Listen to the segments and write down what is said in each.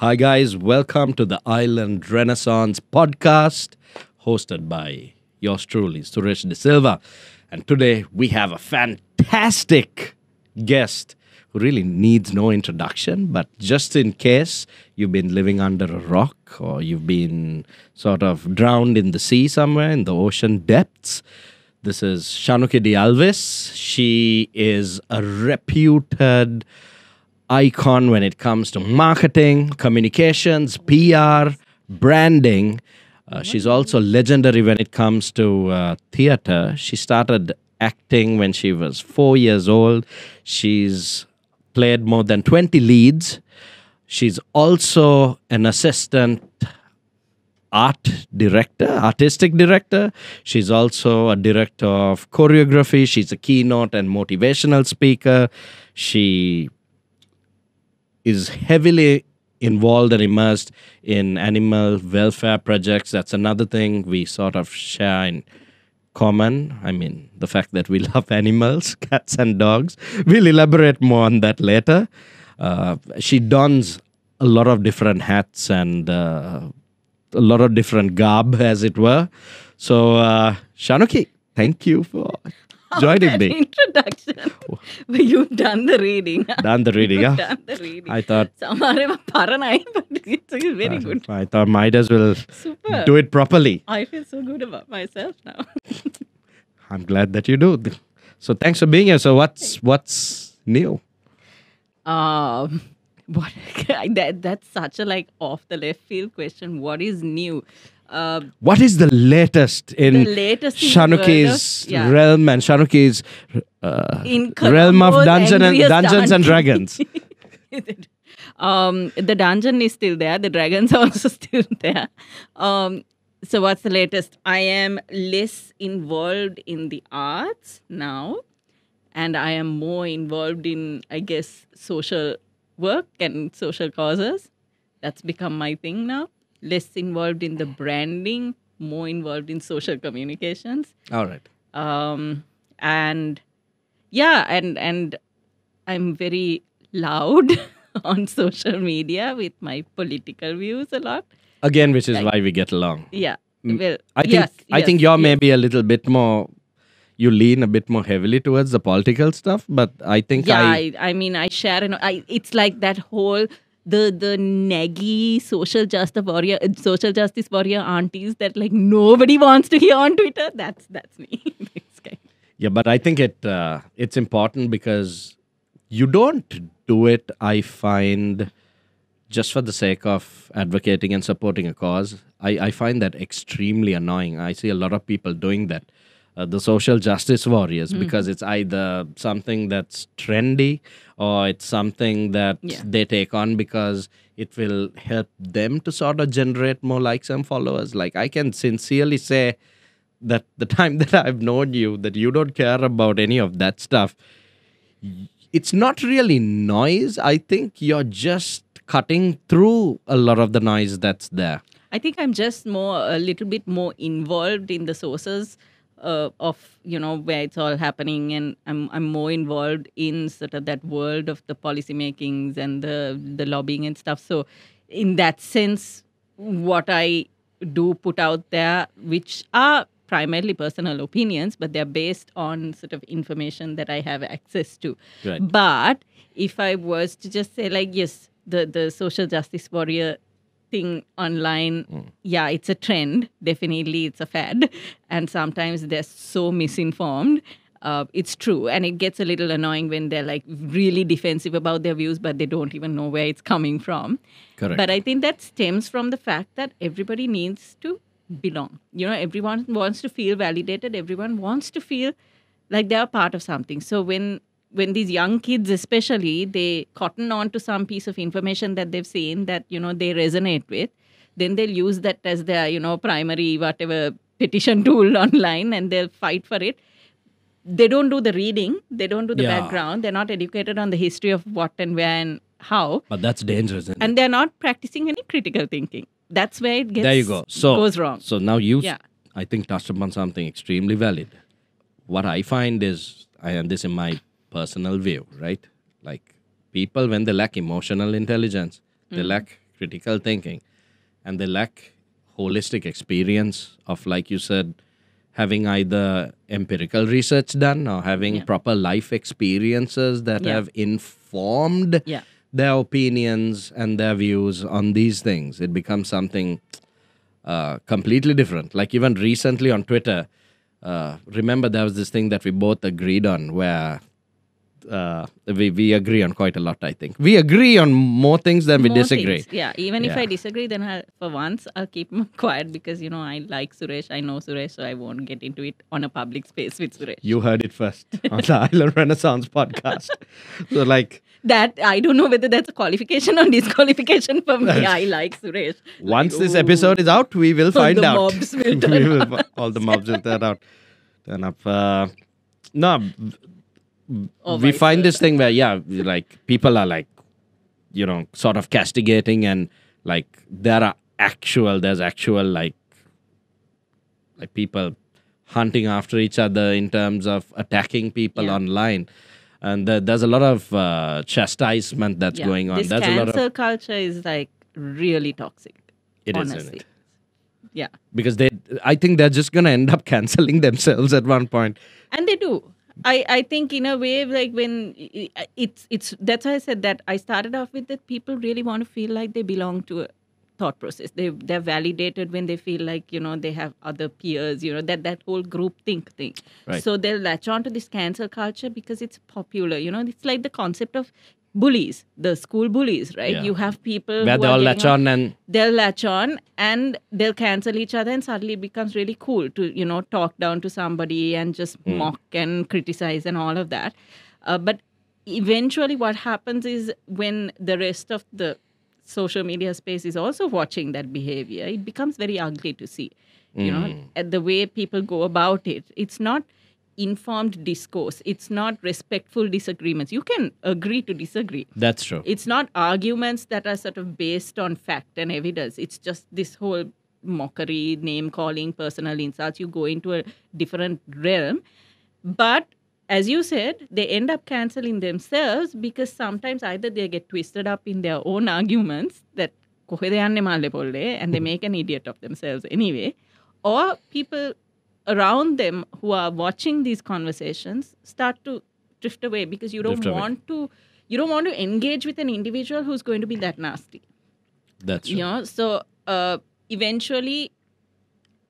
Hi, guys. Welcome to the Island Renaissance podcast, hosted by yours truly, Suresh De Silva. And today we have a fantastic guest who really needs no introduction, but just in case you've been living under a rock or you've been sort of drowned in the sea somewhere in the ocean depths, this is Shanuki De Alwis. She is a reputed icon when it comes to marketing, communications, PR, branding. Uh, she's also legendary when it comes to uh, theater. She started acting when she was four years old. She's played more than 20 leads. She's also an assistant art director, artistic director. She's also a director of choreography. She's a keynote and motivational speaker. She is heavily involved and immersed in animal welfare projects. That's another thing we sort of share in common. I mean, the fact that we love animals, cats and dogs. We'll elaborate more on that later. Uh, she dons a lot of different hats and uh, a lot of different garb, as it were. So, uh, Shanuki, thank you for joining me. introduction. Well, You've done the reading. Done the reading, You've huh? done the reading. I thought Samareva Paranai, but it's very good. I thought might as well Super. do it properly. I feel so good about myself now. I'm glad that you do. So thanks for being here. So what's what's new? um, what that that's such a like off the left field question. What is new? Uh, What is the latest in the latest in the Shanuki's of- yeah. realm and Shanuki's uh, realm of dungeon and Dungeons and. Dragons? um, the dungeon is still there. The dragons are also still there. Um, so what's the latest? I am less involved in the arts now, and I am more involved in, I guess, social work and social causes. That's become my thing now. Less involved in the branding, more involved in social communications All right. um, and yeah and and i'm very loud on social media with my political views a lot Again, which is Like- why we get along. yeah Mm, well I think yes, I yes, think you're yes. maybe a little bit more. You lean a bit more heavily towards the political stuff, but I think yeah I I, I mean i share and I, it's like that whole the the neggy social justice warrior social justice warrior aunties that like nobody wants to hear on twitter that's that's me Yeah, but I think it uh, it's important because you don't do it. I find just for the sake of advocating and supporting a cause. I, I find that extremely annoying. I see a lot of people doing that. Uh, the social justice warriors because it's either something that's trendy or it's something that Yeah. they take on because it will help them to sort of generate more likes and followers. Like I can sincerely say that the time that I've known you, that you don't care about any of that stuff. It's not really noise. I think you're just cutting through a lot of the noise that's there. I think I'm just more a little bit more involved in the sources uh, of you know where it's all happening, and I'm I'm more involved in sort of that world of the policy makings and the the lobbying and stuff. So, in that sense, what I do put out there, which are primarily personal opinions, but they're based on sort of information that I have access to. Right. But if I was to just say like, yes, the the social justice warrior thing online, yeah, it's a trend. Definitely, it's a fad, and sometimes they're so misinformed. Uh, it's true, and it gets a little annoying when they're like really defensive about their views, but they don't even know where it's coming from. Correct. But I think that stems from the fact that everybody needs to belong. You know, everyone wants to feel validated. Everyone wants to feel like they are part of something. So when when these young kids especially they cotton on to some piece of information that they've seen that you know they resonate with then they'll use that as their you know primary whatever petition tool online and they'll fight for it they don't do the reading they don't do the Yeah. background they're not educated on the history of what and where and how But that's dangerous. Isn't it? and they're not practicing any critical thinking that's where it gets there you go. So goes wrong So now you, Yeah. I think, touched upon something extremely valid. What I find is, I and this in my personal view, right? Like people when they lack emotional intelligence, they Mm. lack critical thinking, and they lack holistic experience of, like you said, having either empirical research done or having Yeah. proper life experiences that Yeah. have informed Yeah. their opinions and their views on these things. It becomes something uh, completely different. Like even recently on Twitter, uh, remember there was this thing that we both agreed on where uh, we, we agree on quite a lot, I think. We agree on more things than we More disagree. things. Yeah, even if I disagree, then I'll, for once I'll keep quiet because you know I like Suresh. I know Suresh, so I won't get into it on a public space with Suresh. You heard it first on the Island Renaissance podcast. So, like, that I don't know whether that's a qualification or disqualification for me. I like Suresh. once Like, this episode is out, we will find out. mobs will We turn will all the mobs will turn out. Turn up. Uh, no, Or we find this thing where yeah like people are like you know sort of castigating and like there are actual there's actual like like people hunting after each other in terms of attacking people Yeah. online and there, there's a lot of uh, chastisement that's Yeah. going on This there's a lot cancel of culture is like really toxic. it is in honestly. it Yeah. because they i think they're just gonna end up canceling themselves at one point and they do i i think in a way like when it's it's that's why i said that i started off with that people really want to feel like they belong to a thought process. They they're validated when they feel like you know they have other peers you know that that whole group think thing. Right. so they'll latch on to this cancel culture because it's popular you know? It's like the concept of bullies the school bullies right? Yeah. you have people where they are all getting latch on and they'll latch on and they'll cancel each other and suddenly it becomes really cool to you know talk down to somebody and just mock and criticize and all of that. Uh, but eventually what happens is when the rest of the social media space is also watching that behavior it becomes very ugly to see you know at the way people go about it. It's not informed discourse. It's not respectful disagreements. You can agree to disagree. That's true. It's not arguments that are sort of based on fact and evidence. It's just this whole mockery, name calling, personal insults. You go into a different realm. But as you said, they end up canceling themselves because sometimes either they get twisted up in their own arguments that and they hmm. make an idiot of themselves anyway, or people around them who are watching these conversations start to drift away because you don't Drift away. want to you don't want to engage with an individual who's going to be that nasty. That's true. You know so uh, eventually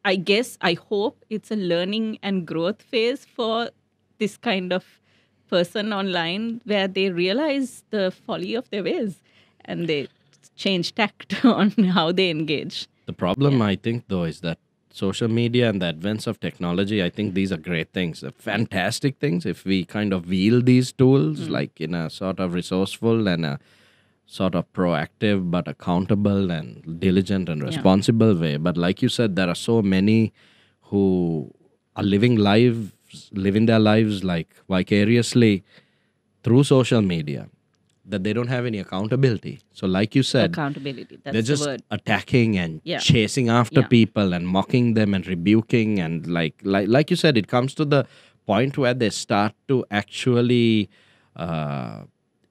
i guess i hope it's a learning and growth phase for this kind of person online where they realize the folly of their ways and they change tact on how they engage. The problem, I think, though, is that social media and the advance of technology, I think these are great things, fantastic things. If we kind of wield these tools hmm. like in a sort of resourceful and a sort of proactive but accountable and diligent and responsible way. But like you said, there are so many who are living lives, living their lives like vicariously through social media that they don't have any accountability. So, like you said, accountability that's they're the just word attacking and Yeah. chasing after Yeah. people and mocking them and rebuking and like like like you said it comes to the point where they start to actually uh,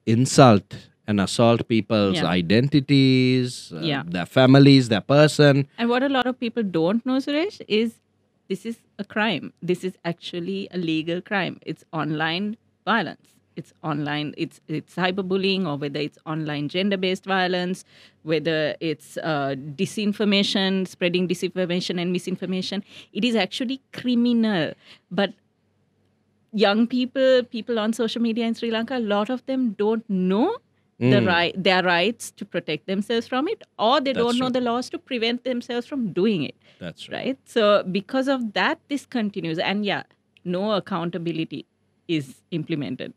insult and assault people's Yeah. identities uh, Yeah. their families their person And what a lot of people don't know, Suresh, is this is a crime. This is actually a legal crime. It's online violence. It's online. It's it's cyberbullying, or whether it's online gender-based violence, whether it's uh, disinformation, spreading disinformation and misinformation. It is actually criminal. But young people, people on social media in Sri Lanka, a lot of them don't know the Mm. right their rights to protect themselves from it, or they That's don't know the laws to prevent themselves from doing it. that's right Right. So because of that, this continues, and yeah, no accountability is implemented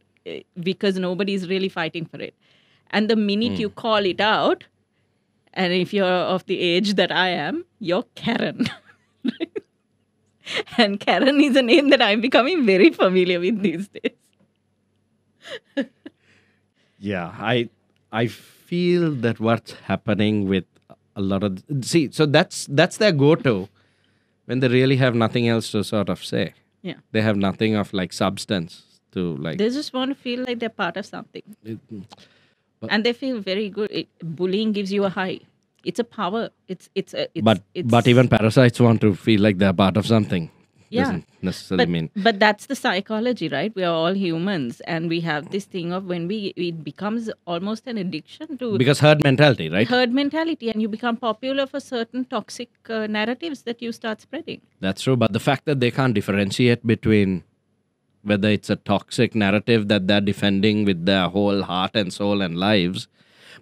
because nobody is really fighting for it. And the minute Hmm. you call it out, and if you're of the age that I am, you're Karen. and Karen is a name that I'm becoming very familiar with these days. Yeah, I I feel that what's happening with a lot of see, so that's that's their go-to when they really have nothing else to sort of say. Yeah. They have nothing of like substance to like. They just want to feel like they're part of something. it- and they feel very good. It, bullying gives you a high. It's a power. It's it's a. It's, but it's, but even parasites want to feel like they're part of something. Yeah. Doesn't necessarily but, mean. but that's the psychology, right? We are all humans, and we have this thing of when we it becomes almost an addiction to Because herd mentality, right? herd mentality, and you become popular for certain toxic uh, narratives that you start spreading. That's true. But the fact that they can't differentiate between whether it's a toxic narrative that they're defending with their whole heart and soul and lives.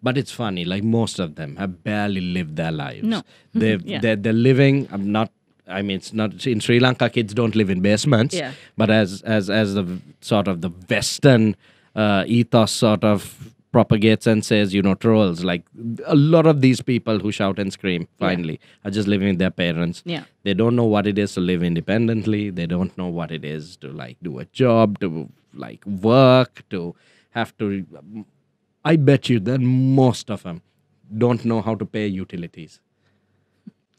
But it's funny, like most of them have barely lived their lives. No. They've, Yeah. they're, they're living, I'm not, I mean, it's not, in Sri Lanka, kids don't live in basements. Yeah. But as, as, as the sort of the Western uh, ethos sort of propagates and says, you know, trolls, like a lot of these people who shout and scream finally are just living with their parents. Yeah. they don't know what it is to live independently. They don't know what it is to like do a job to like work to have to i bet you that most of them don't know how to pay utilities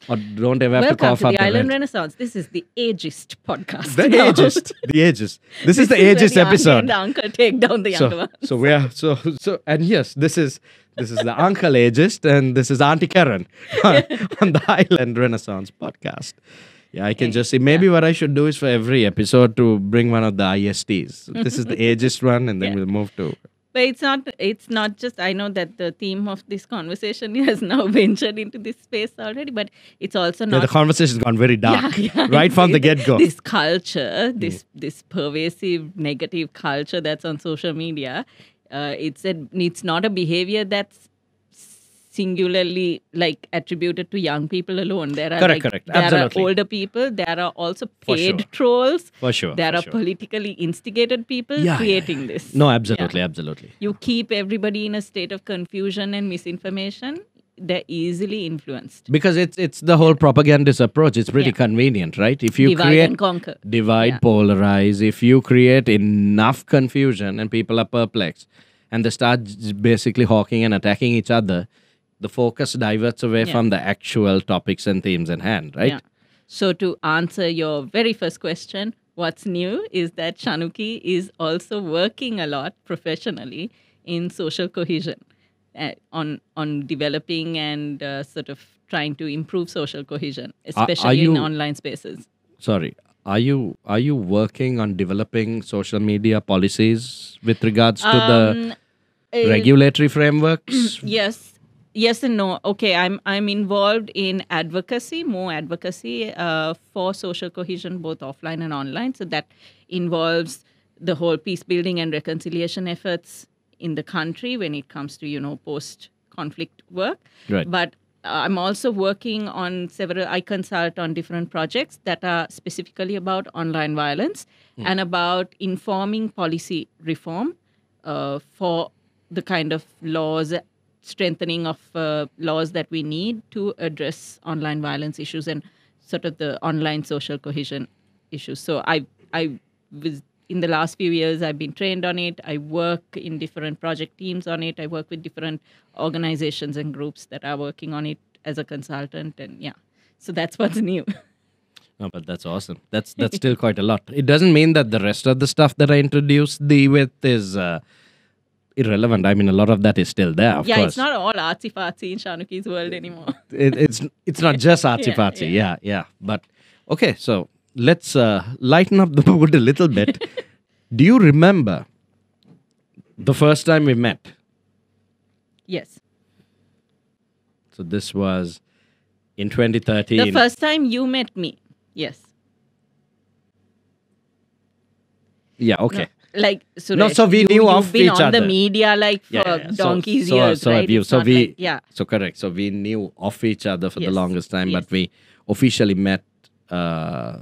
or don't ever have to Welcome cough to up the the Island. Renaissance. This is the ageist podcast. the now. ageist the ageist this is the ageist the episode the uncle take down the younger so, one. so we are so so and yes this is this is the uncle ageist and this is auntie karen on the island renaissance podcast yeah i can just see maybe what i should do is for every episode to bring one of the ists this is the ageist one and then Yeah. we'll move to But it's not. It's not just. I know that the theme of this conversation has now ventured into this space already, but it's also yeah, not. the conversation's gone very dark Yeah, yeah, right from the get-go This culture, this this pervasive negative culture that's on social media, uh, it's a, it's not a behavior that's singularly like attributed to young people alone. There are Correct, like, correct. There Absolutely. are older people. There are also paid sure. trolls. for sure There for are sure. politically instigated people Yeah, yeah, creating yeah. this. no Yeah. absolutely absolutely You keep everybody in a state of confusion and misinformation. They're easily influenced. because it's it's the whole propagandist approach it's pretty Yeah. convenient right if you Divide create and conquer. divide, Yeah. polarize, if you create enough confusion and people are perplexed and they start basically hawking and attacking each other, the focus diverts away Yeah. from the actual topics and themes in hand, right? Yeah. So to answer your very first question, what's new is that Shanuki is also working a lot professionally in social cohesion, uh, on on developing and uh, sort of trying to improve social cohesion, especially in you- online spaces. Sorry. Are you are you working on developing social media policies with regards to the Um, uh, regulatory frameworks? Yes. Yes and no. Okay, I'm I'm involved in advocacy, more advocacy uh, for social cohesion, both offline and online. So that involves the whole peace building and reconciliation efforts in the country when it comes to you know post conflict work. Right. But uh, I'm also working on several. I consult on different projects that are specifically about online violence and about informing policy reform uh, for the kind of laws, strengthening of uh, laws that we need to address online violence issues and sort of the online social cohesion issues. So I, I was in the last few years, I've been trained on it. I work in different project teams on it. I work with different organizations and groups that are working on it as a consultant, and yeah. So that's what's new. No, but that's awesome. That's that's still quite a lot. It doesn't mean that the rest of the stuff that I introduced thee with is uh, irrelevant. I mean, a lot of that is still there. Of yeah, course. it's not all artsy fartsy in Shanuki's world anymore. it, it's it's not just artsy Yeah, fartsy. Yeah, yeah. But okay, so let's uh, lighten up the mood a little bit. Do you remember the first time we met? Yes. So this was in 2013. The first time you met me. Yes. yeah. Okay. Like so. No, so we you, knew you've of been each on other. the media like for Yeah, yeah, yeah. So- donkey's so, years, so right? have you. So we. like- yeah. So correct. So we knew of each other for the longest time, yes. but we officially met uh,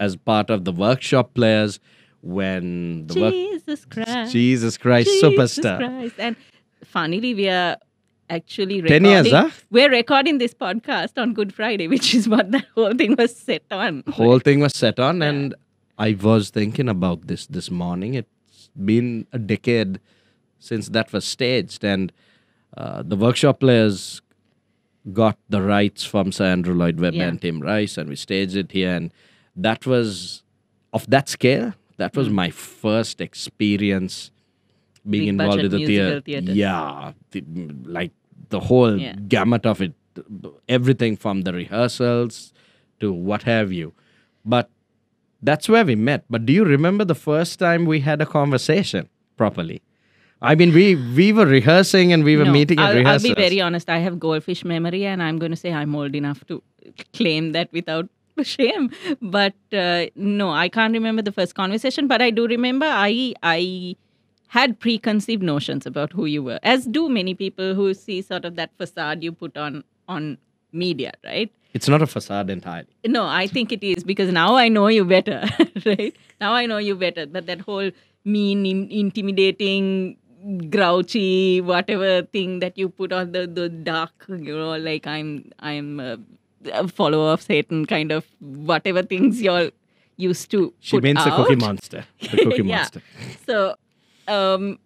as part of the workshop players when the work. Jesus Christ. Jesus Christ, Jesus superstar. Christ. And funnily, we are actually 10 recording. years, huh? We're recording this podcast on Good Friday, which is what that whole thing was set on. whole thing was set on and i was thinking about this this morning it's been a decade since that was staged and uh, the workshop players got the rights from sir andrew lloyd webber Yeah. and tim rice and we staged it here and that was of that scale that Mm. was my first experience being Big involved in the theater. theatres. Yeah, the, like the whole Yeah. gamut of it, everything from the rehearsals to what have you. But that's where we met. But do you remember the first time we had a conversation properly? I mean, we we were rehearsing and we were No, meeting at I'll, I'll be very honest. I have goldfish memory, and I'm going to say I'm old enough to claim that without shame. But uh, no, I can't remember the first conversation. But I do remember I I had preconceived notions about who you were, as do many people who see sort of that facade you put on on media, right? It's not a facade entirely. No, I think it is because now I know you better, right? Now I know you better. But that whole mean, in- intimidating, grouchy, whatever thing that you put on the the dark, you know, like I'm I'm a, a follower of Satan, kind of whatever things y'all used to. She means the. Cookie Monster. The Cookie Yeah. Monster. So, um,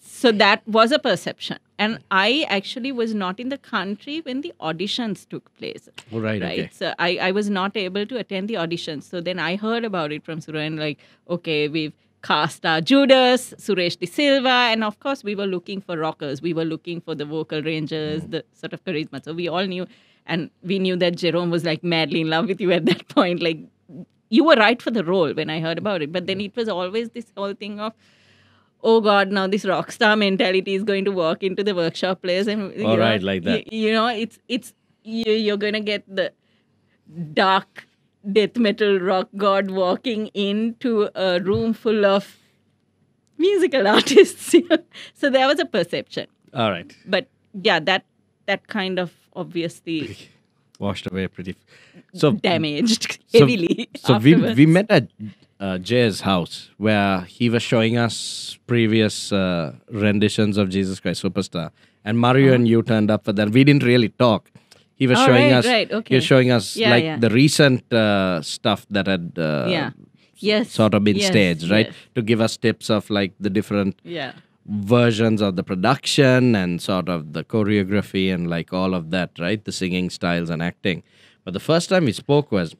so that was a perception, and I actually was not in the country when the auditions took place Oh, right, right? okay. So I, I was not able to attend the auditions. So then I heard about it from Suren, like, okay, we've cast our Judas, Suresh De Silva, and of course we were looking for rockers. We were looking for the vocal ranges, the sort of charisma. So we all knew, and we knew that Jerome was like madly in love with you at that point. Like you were right for the role when I heard about it. But then it was always this whole thing of, oh God, now this rock star mentality is going to walk into the workshop place, and you All know, like that. y- you know, it's it's you, you're gonna get the dark death metal rock god walking into a room full of musical artists. so there was a perception, All right. but yeah, that that kind of obviously Washed away pretty. So damaged so- heavily. So we we met at uh, Jay's house where he was showing us previous uh, renditions of Jesus Christ Superstar, and Mario and you turned up for that. We didn't really talk. He was Oh, showing right, us. right, He was showing us Yeah, like yeah. the recent uh, stuff that had uh, yeah, yes, sort of been yes, staged, right? yes. To give us tips of like the different Yeah, versions of the production and sort of the choreography and like all of that, right? The singing styles and acting. But the first time we spoke was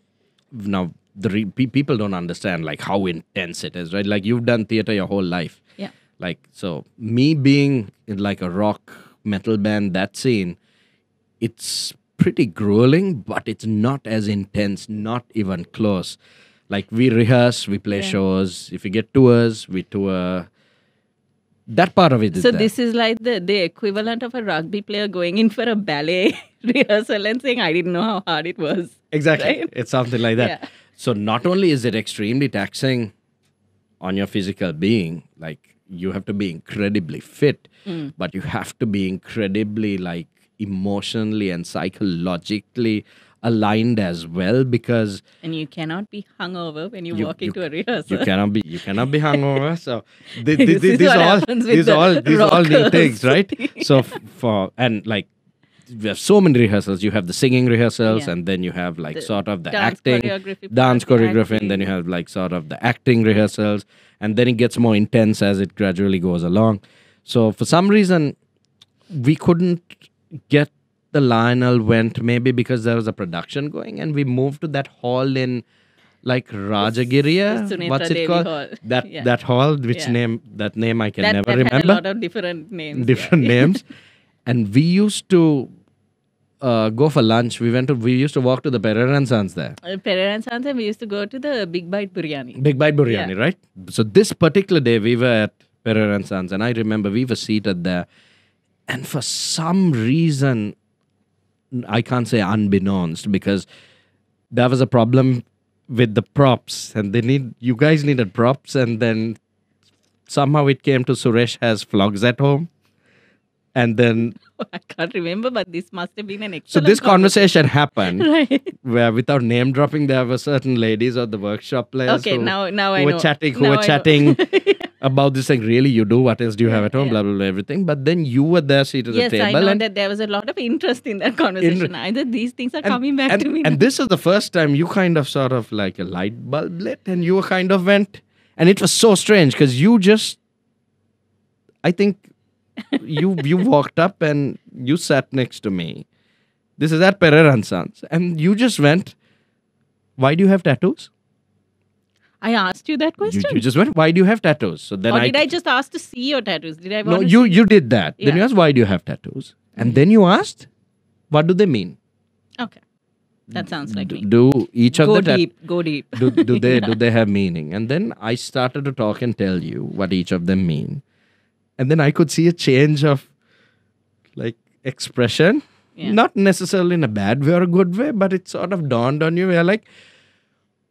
now the re- pe- people don't understand like how intense it is, right? Like you've done theater your whole life. yeah. Like so me being in like a rock metal band that scene it's pretty grueling but it's not as intense not even close like we rehearse we play Yeah. shows if we get tours we tour that part of it is So this is like the, the equivalent of a rugby player going in for a ballet rehearsal and saying, "I didn't know how hard it was." Exactly. Right? It's something like that. Yeah. So not only is it extremely taxing on your physical being, like you have to be incredibly fit, Mm. but you have to be incredibly like emotionally and psychologically aligned as well because And you cannot be hungover when you, You- walk you- into a rehearsal. you cannot be you cannot be hungover. So th- th- This th- is these all these all these all new things, right? So f- for and like we have so many rehearsals. You have the singing rehearsals, Yeah. and then you have like The sort of the dance acting, choreography dance choreography, and then you have like sort of the acting rehearsals, and then it gets more intense as it gradually goes along. So for some reason, we couldn't get the Lionel Wendt maybe because there was a production going, and we moved to that hall in like Rajagiriya. What's it Devi called? Hall. That Yeah. that hall, which Yeah. name that name I can that, never that remember a lot of different names. different names and we used to uh, go for lunch. We went to we used to walk to the Perera and Sons there. Uh, Perera and Sons, and we used to go to the Big Bite Biryani. big bite biryani right? So this particular day we were at Perera and Sons and I remember we were seated there. And for some reason I can't say unbeknownst because there was a problem with the props and they need you guys needed props and then somehow it came to Suresh has vlogs at home and then I can't remember, but this must have been an So this conversation happened Right. where, without name dropping, there were certain ladies or the workshop players Okay, who, now now I who know. were chatting, who Now were I know. chatting about this thing. Really, you do? What else do you have at home? yeah. Blah blah blah, everything. But then you were there seated yes, at the I table, know and, that there was a lot of interest in that conversation. Either these things are and, coming back and, to me. and now. this is the first time you kind of sort of like a light bulb lit, and you kind of went, and it was so strange because you just, I think, you you walked up and you sat next to me. This is at Perera and Sons, and you just went. Why do you have tattoos? I asked you that question. you just went, why do you have tattoos? So then or I did I just ask to see your tattoos? Did I no, you you did that. Then you asked, why do you have tattoos? And then you asked, what do they mean? Okay. That sounds like do, me. do each of Go the tat- deep. Go deep. do, do they do they have meaning? And then I started to talk and tell you what each of them mean, and then I could see a change of like expression, Yeah. not necessarily in a bad way or a good way, but it sort of dawned on you. You're like,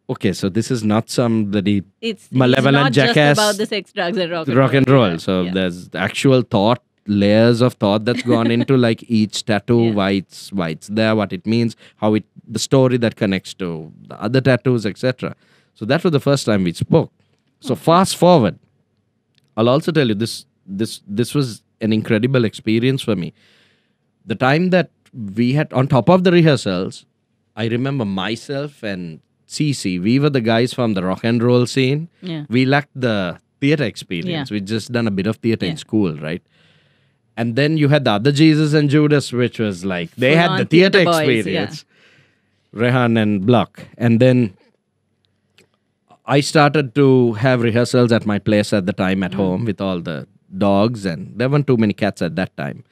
okay, so this is not somebody It's, Malevolent it's not jackass, just about the sex, drugs, and rock and rock and roll. Yeah, So yeah. there's actual thought, layers of thought that's gone into like each tattoo, Yeah. why it's why it's there, what it means, how it the story that connects to the other tattoos, etc. So that was the first time we spoke. So fast forward, I'll also tell you this this this was an incredible experience for me. The time that we had on top of the rehearsals, I remember myself and Cece, we were the guys from the rock and roll scene yeah. we lacked the theater experience. Yeah. We'd just done a bit of theater in school, right? And then you had the other Jesus and Judas, which was like they had the theater, theater boys, yeah. experience. Rehan and Block. And then I started to have rehearsals at my place at the time Mm. at home with all the dogs, and there weren't too many cats at that time.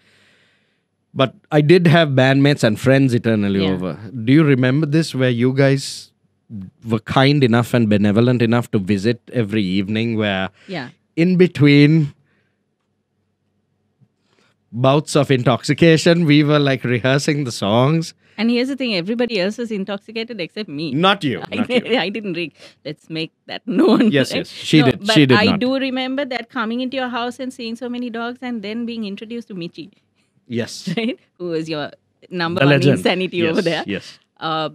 But I did have bandmates and friends eternally Yeah. over. Do you remember this where you guys were kind enough and benevolent enough to visit every evening where Yeah. in between bouts of intoxication we were like rehearsing the songs And here's the thing: everybody else was intoxicated except me. not you I, not you I didn't drink. Let's make that known. Yes, right? yes. She No, did- But she did I not. do remember that coming into your house and seeing so many dogs, and then being introduced to Michi, yes right? Who was your number the one legend insanity yes, over there. yes uh,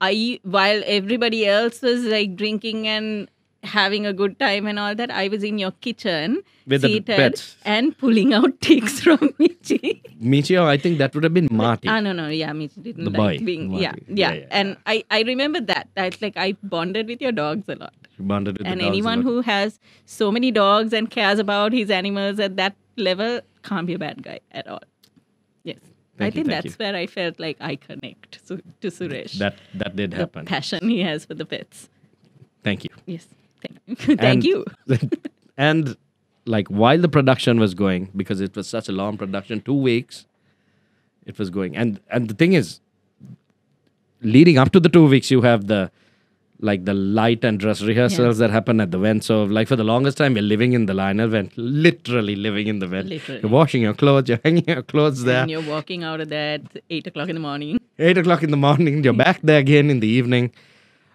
I while everybody else was like drinking and having a good time and all that, I was in your kitchen With the seated pets. and pulling out ticks from Michi. Michio, I think that would have been Marty. Ah no no yeah Michi didn't The like boy, being yeah, Yeah, yeah yeah, and I I remember that that's like I bonded with your dogs a lot She bonded with the and anyone who has so many dogs and cares about his animals at that level can't be a bad guy at all. Yes. I you, think thank that's where I felt like I connect to, to Suresh. that that did the happen. passion he has for the pets. Thank you. Yes. Thank, And- you. and like while the production was going, because it was such a long production, two weeks, it was going. And and the thing is, leading up to the two weeks, you have the like the light and dress rehearsals that happen at the Wendt. So like for the longest time, you're living in the Lionel Wendt, literally living in the Wendt. Literally. You're washing your clothes, you're hanging your clothes there. And you're walking out of there at 8 o'clock in the morning. eight o'clock in the morning. You're back there again in the evening.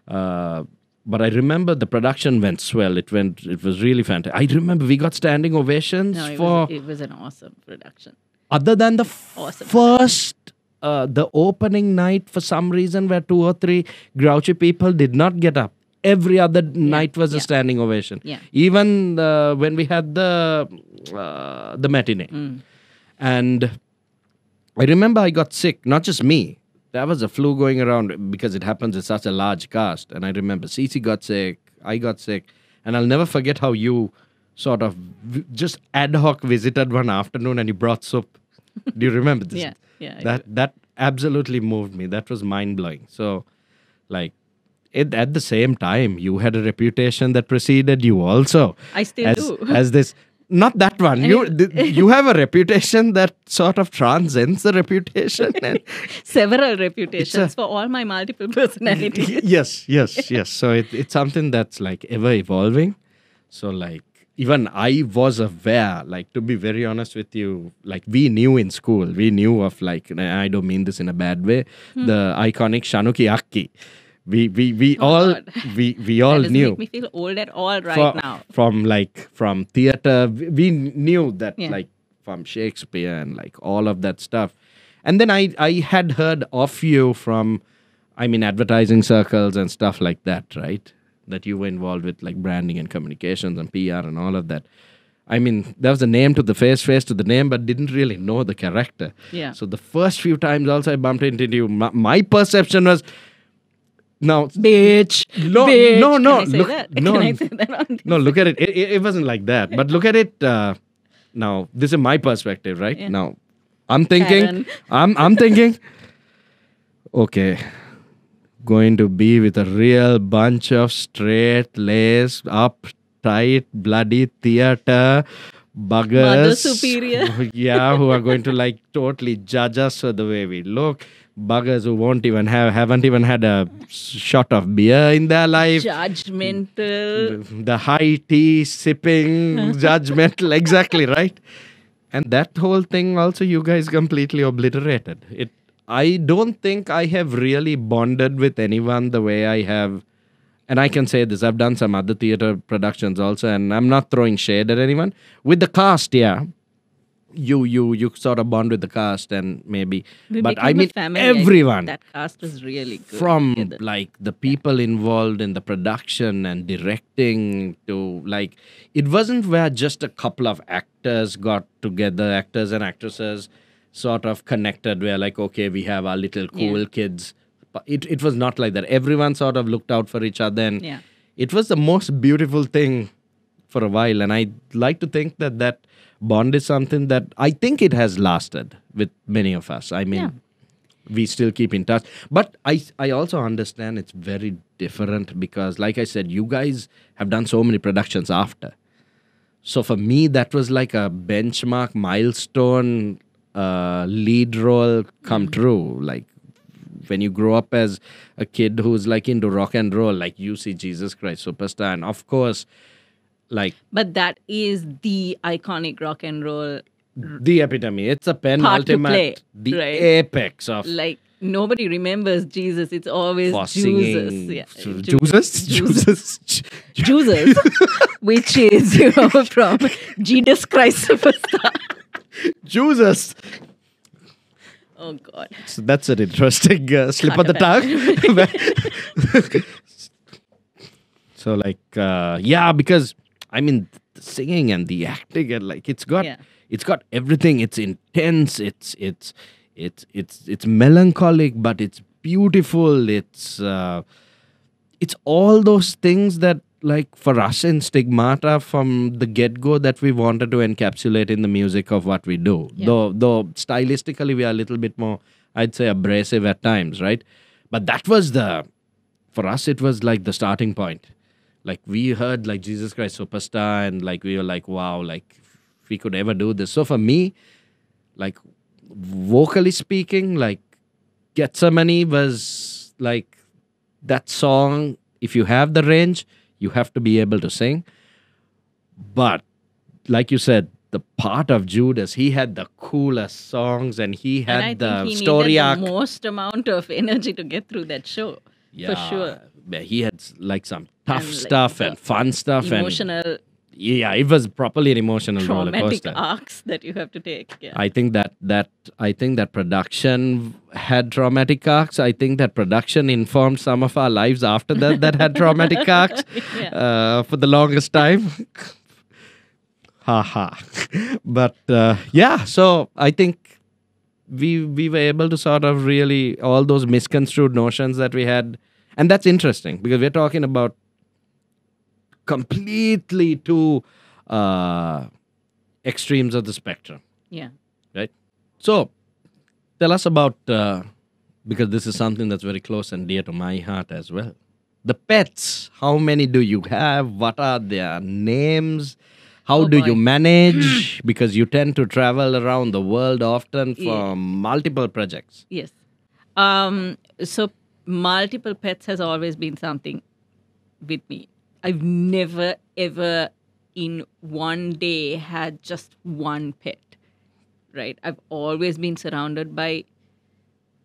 Uh, but I remember the production went swell. It went. It was really fantastic. I remember we got standing ovations No, it, for was, it was an awesome production. other than the Awesome first. Uh, the opening night, for some reason, where two or three grouchy people did not get up. Every other night was a standing ovation. Yeah. Even uh, when we had the uh, the matinee, Mm. and I remember I got sick. Not just me. There was a flu going around because it happens in such a large cast. And I remember Cece got sick. I got sick, and I'll never forget how you sort of v- just ad hoc visited one afternoon and you brought soup. Do you remember this? Yeah, yeah. That that absolutely moved me. That was mind blowing. So, like, it, at the same time, you had a reputation that preceded you also. I still as, do. As this, not that one. You you have a reputation that sort of transcends the reputation. And Several reputations for all my multiple personalities. yes, yes, yes. So it, it's something that's like ever evolving. So like even I was aware, like to be very honest with you, like we knew in school, we knew of like, I don't mean this in a bad way, Hmm. the iconic Shanuki Akki. We we we oh all Oh God. we we all that knew make me feel old at all right now. from like from theater. We we knew that Yeah. like from Shakespeare and like all of that stuff. And then I I had heard of you from, I mean, advertising circles and stuff like that, right? That you were involved with like branding and communications and PR and all of that. I mean, there was a name to the face, face to the name, but didn't really know the character. Yeah. So the first few times also I bumped into you, my, my perception was, now, Bitch. No, bitch. no, no, Can I say look- that? no, Can I say that on no, look at it. It, it, it wasn't like that. But look at it uh, now. This is my perspective, right? Yeah. Now, I'm thinking. Karen. I'm I'm thinking. Okay, going to be with a real bunch of straight laced, uptight, bloody theater buggers. Mother superior. yeah, who are going to like totally judge us for the way we look. Buggers who won't even have haven't even had a shot of beer in their life. Judgmental. The high tea sipping, judgmental, exactly right. And that whole thing also you guys completely obliterated. It I don't think I have really bonded with anyone the way I have and I can say this, I've done some other theater productions also, and I'm not throwing shade at anyone. With the cast, yeah. You you you sort of bond with the cast and maybe We but I mean family. I everyone That cast was really good. from together. like the people involved in the production and directing to like it wasn't where just a couple of actors got together actors and actresses sort of connected where like okay we have our little cool Yeah. kids but it, it was not like that everyone sort of looked out for each other and Yeah. it was the most beautiful thing for a while and i like to think that that bond is something that i think it has lasted with many of us. I mean Yeah. we still keep in touch. But i i also understand it's very different because like i said you guys have done so many productions after. So for me that was like a benchmark milestone uh, lead role come true. Like when you grow up as a kid who's like into rock and roll like you see jesus christ superstar and of course like But that is the iconic rock and roll. the epitome it's a Part to penultimate play, the right? apex of Like nobody remembers Jesus. It's always Jesus. Yeah. Jesus Jesus. Jesus Jesus, which is you know from Jesus Christ Superstar. Jesus Oh God. So that's an interesting uh, slip of the tongue. so like uh, yeah, because I mean the singing and the acting and like it's got Yeah. it's got everything. It's intense. It's it's it's it's it's melancholic, but it's beautiful. It's uh, it's all those things that like for us in stigmata from the get-go that we wanted to encapsulate in the music of what we do Yeah. though though stylistically we are a little bit more i'd say abrasive at times right but that was the for us it was like the starting point like we heard like jesus christ superstar and like we were like wow like if we could ever do this so for me like vocally speaking like Gethsemane was like that song. If you have the range, you have to be able to sing. But like you said, the part of Judas, he had the coolest songs and he had and the think he story the most amount of energy to get through that show. yeah, sure. but He had like some tough And, stuff the and fun stuff and Emotional, yeah, it was properly an emotional roller traumatic coaster. arcs that you have to take. Yeah. I think that that I think that production had traumatic arcs. I think that production informed some of our lives after that that had traumatic arcs Yeah. uh, for the longest time. ha ha. But uh, yeah, so I think we we were able to sort of really all those misconstrued notions that we had, and that's interesting because we're talking about completely two uh, extremes of the spectrum yeah. right? So, tell us about uh, because this is something that's very close and dear to my heart as well. The pets. How many do you have? What are their names? How Oh, do boy. you manage? because you tend to travel around the world often for Yeah. multiple projects. Yes. Um, so multiple pets has always been something with me. I've never ever in one day had just one pet. Right? I've always been surrounded by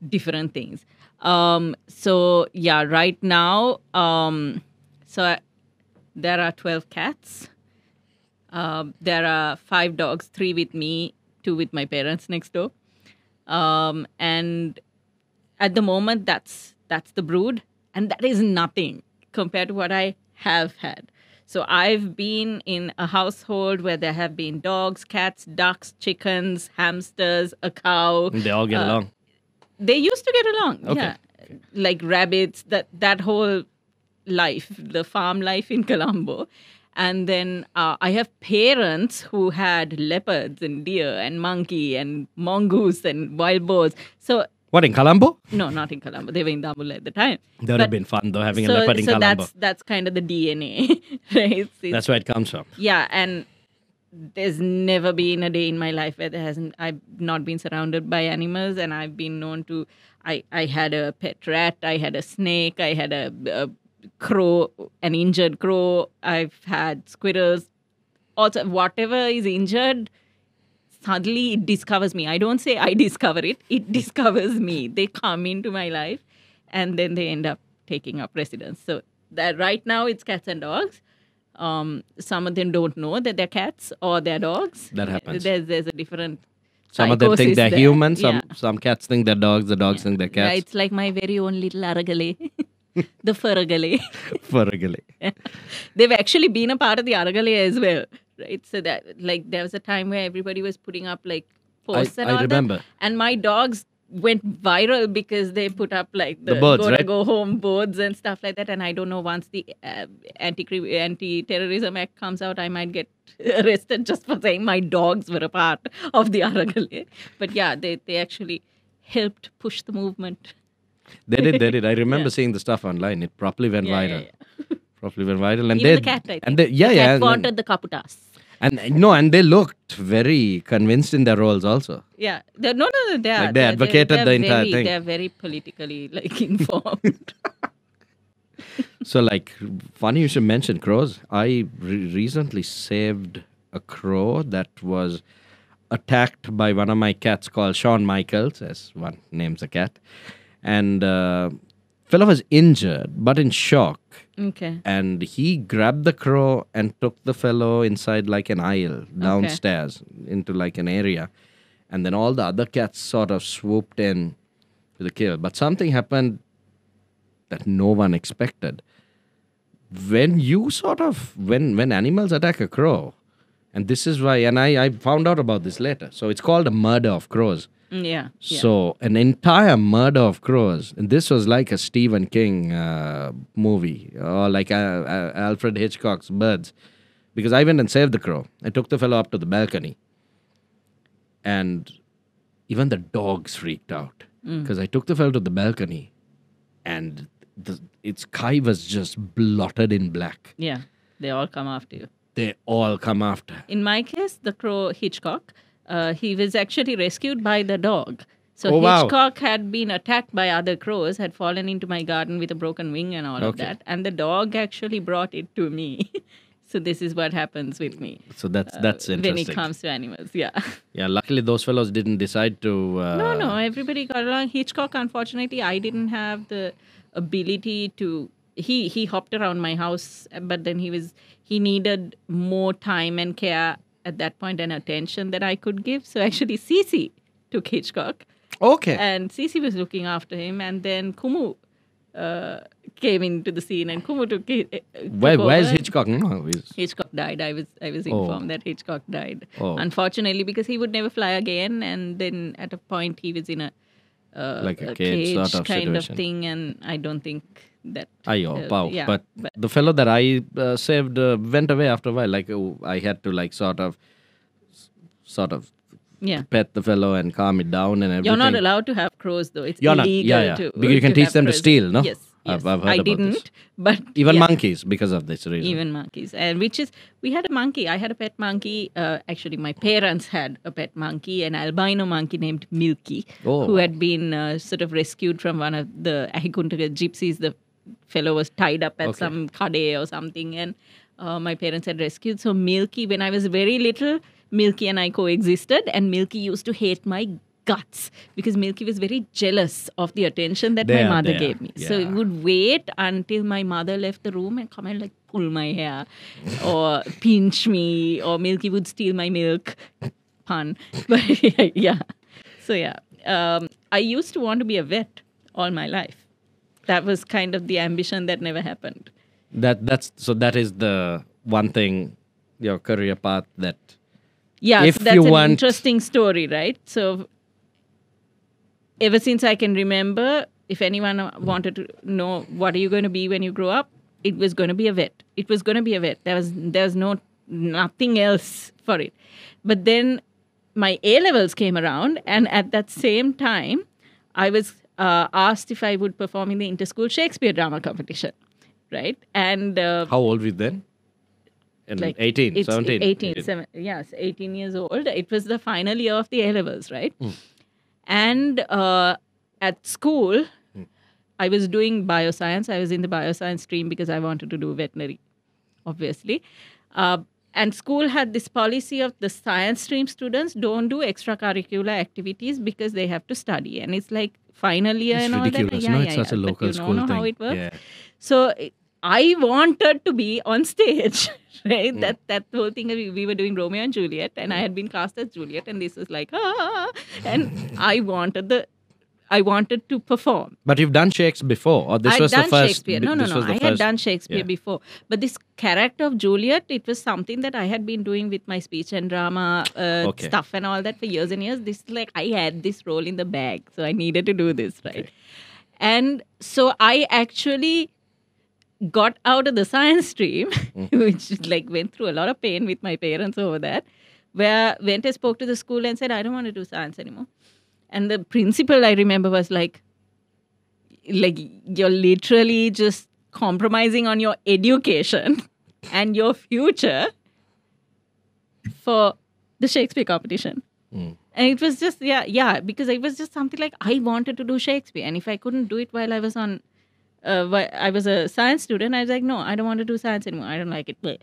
different things. Um, so yeah, right now, um, so I, there are twelve cats. Um, there are five dogs, three with me, two with my parents next door. Um, and at the moment, that's that's the brood, and that is nothing compared to what I have had. So I've been in a household where there have been dogs, cats, ducks, chickens, hamsters, a cow. They all get Uh, along. They used to get along. Okay. Yeah. Like rabbits, that that whole life, the farm life in Colombo. And then uh, I have parents who had leopards and deer and monkey and mongoose and wild boars. So What in Colombo? No, not in Colombo. They were in Dambulla at the time. That would But- have been fun though, having so, a leopard in so Colombo. that's that's kind of the DNA, right? It's- it's- That's where it comes from. yeah, and there's never been a day in my life where there hasn't I've not been surrounded by animals, and I've been known to. I I had a pet rat, I had a snake, I had a, a crow, an injured crow. I've had squirrels. Also, whatever is injured, suddenly it discovers me. I don't say I discover it; it discovers me. They come into my life, and then they end up taking up residence. So that right now it's cats and dogs. Um, some of them don't know that they're cats or they're dogs. That happens. There's there's a different. Some of them think they're there. human. Some Yeah. some cats think they're dogs. The dogs think they're cats. Yeah, it's like my very own little aragale, the furagale. Faragale. They've actually been a part of the aragale as well, right? So that like there was a time where everybody was putting up like posts and I all remember. that, and my dogs went viral because they put up like the, The boards, Gota go home boards and stuff like that. And I don't know once the uh, anti anti terrorism act comes out, I might get arrested just for saying my dogs were a part of the aragale. But yeah, they they actually helped push the movement. They did, they did. I remember Yeah. seeing the stuff online. It properly went Yeah, viral. yeah, Properly went viral. And Even they the cat, I think. and they, yeah, the yeah. cat and- wanted the kaputas. And no, and they looked very convinced in their roles also. Yeah, they're, no, no, no. They are. Like, they they're- advocated they're the entire very, thing. They're very politically like informed. So, like, funny you should mention crows. I re- recently saved a crow that was attacked by one of my cats called Sean Michaels, as one names a cat. And uh, fellow was injured, but in shock. okay. And he grabbed the crow and took the fellow inside like an aisle downstairs into like an area. And then all the other cats sort of swooped in to the kill. But something happened that no one expected. When you sort of when when animals attack a crow, and this is why, and I, I found out about this later. So it's called a murder of crows. Mm, Yeah. yeah. So an entire murder of crows, and this was like a Stephen King uh, movie or like uh, uh, Alfred Hitchcock's Birds, because I went and saved the crow. I took the fellow up to the balcony, and even the dogs freaked out because I took the fellow to the balcony, and the, its sky was just blotted in black. Yeah. They all come after you. They all come after. In my case, the crow Hitchcock, uh, he was actually rescued by the dog. So Oh, wow. Hitchcock had been attacked by other crows, had fallen into my garden with a broken wing and all of that, and the dog actually brought it to me. so this is what happens with me So that's that's uh, interesting. when it comes to animals. Yeah. Yeah, luckily those fellows didn't decide to. Uh, No, no, everybody got along. Hitchcock, unfortunately, I didn't have the ability to. He he hopped around my house, but then he was he needed more time and care at that point and attention that I could give. So actually, Cece took Hitchcock, Okay. and Cece was looking after him, and then Kumu uh, came into the scene, and Kumu took, uh, took Where, where's over. Hitchcock? No, Hitchcock died. I was I was Oh. informed that Hitchcock died. Oh. Unfortunately, because he would never fly again, and then at a point he was in a uh, Like a cage sort of kind situation. of thing, and I don't think that. Ayo, uh, wow. yeah, but, but- the fellow that I uh, saved uh, went away after a while. Like uh, I had to like sort of, sort of Yeah, pet the fellow and calm it down and everything. you're not allowed to have crows though. It's You're not- illegal yeah, yeah. to. Because you can teach them to steal, no? Yes, yes. I've- I've I didn't, but Even yeah. monkeys because of this reason. even monkeys and which is we had a monkey i had a pet monkey uh, actually my parents had a pet monkey an albino monkey named milky Oh. who had been uh, sort of rescued from one of the ahikuntaka gypsies the fellow was tied up at Okay. some kade or something and uh, my parents had rescued so milky when i was very little milky and i coexisted and milky used to hate my guts because milky was very jealous of the attention that There, my mother there. gave me so it would wait until my mother left the room and come and like pull my hair or pinch me or Milky would steal my milk. Pun. But yeah. So yeah. Um, I used to want to be a vet all my life. That was kind of the ambition that never happened. That that's so that is the one thing, your career path that Yeah, If so that's you an want- interesting story, right? So ever since I can remember, if anyone wanted to know what are you going to be when you grow up, it was going to be a vet. It was going to be a vet. There was there was no nothing else for it. But then my A levels came around, and at that same time, I was uh, asked if I would perform in the inter-school Shakespeare drama competition, right? And uh, How old were you then? And like 18, it's 17. 18, seven, yes, 18 years old. It was the final year of the A levels, right? Hmm. And uh, at school, Hmm. I was doing bioscience. I was in the bioscience stream because I wanted to do veterinary, obviously. Uh, and school had this policy of the science stream students don't do extracurricular activities because they have to study, and it's like final year It's and all that. no, Yeah, it's yeah, such a yeah. But local you school know thing. how it works. Yeah. So I wanted to be on stage, right? Mm. That that whole thing we, we were doing Romeo and Juliet, and I had been cast as Juliet, and this was like ah, and I wanted the, I wanted to perform. But you've done Shakespeare before, or this I'd was done the first. Shakespeare. No, no, no. I had done Shakespeare yeah. before, but this character of Juliet, it was something that I had been doing with my speech and drama uh, Okay. stuff and all that for years and years. This like I had this role in the bag, so I needed to do this, right? Okay. And so I actually got out of the science stream, Mm. which like went through a lot of pain with my parents over that. Where went and spoke to the school and said, I don't want to do science anymore. And the principal I remember was like, like you're literally just compromising on your education and your future for the Shakespeare competition. Mm. And it was just yeah, yeah, because it was just something like I wanted to do Shakespeare, and if I couldn't do it while I was on, uh, I was a science student, I was like, no, I don't want to do science anymore. I don't like it. And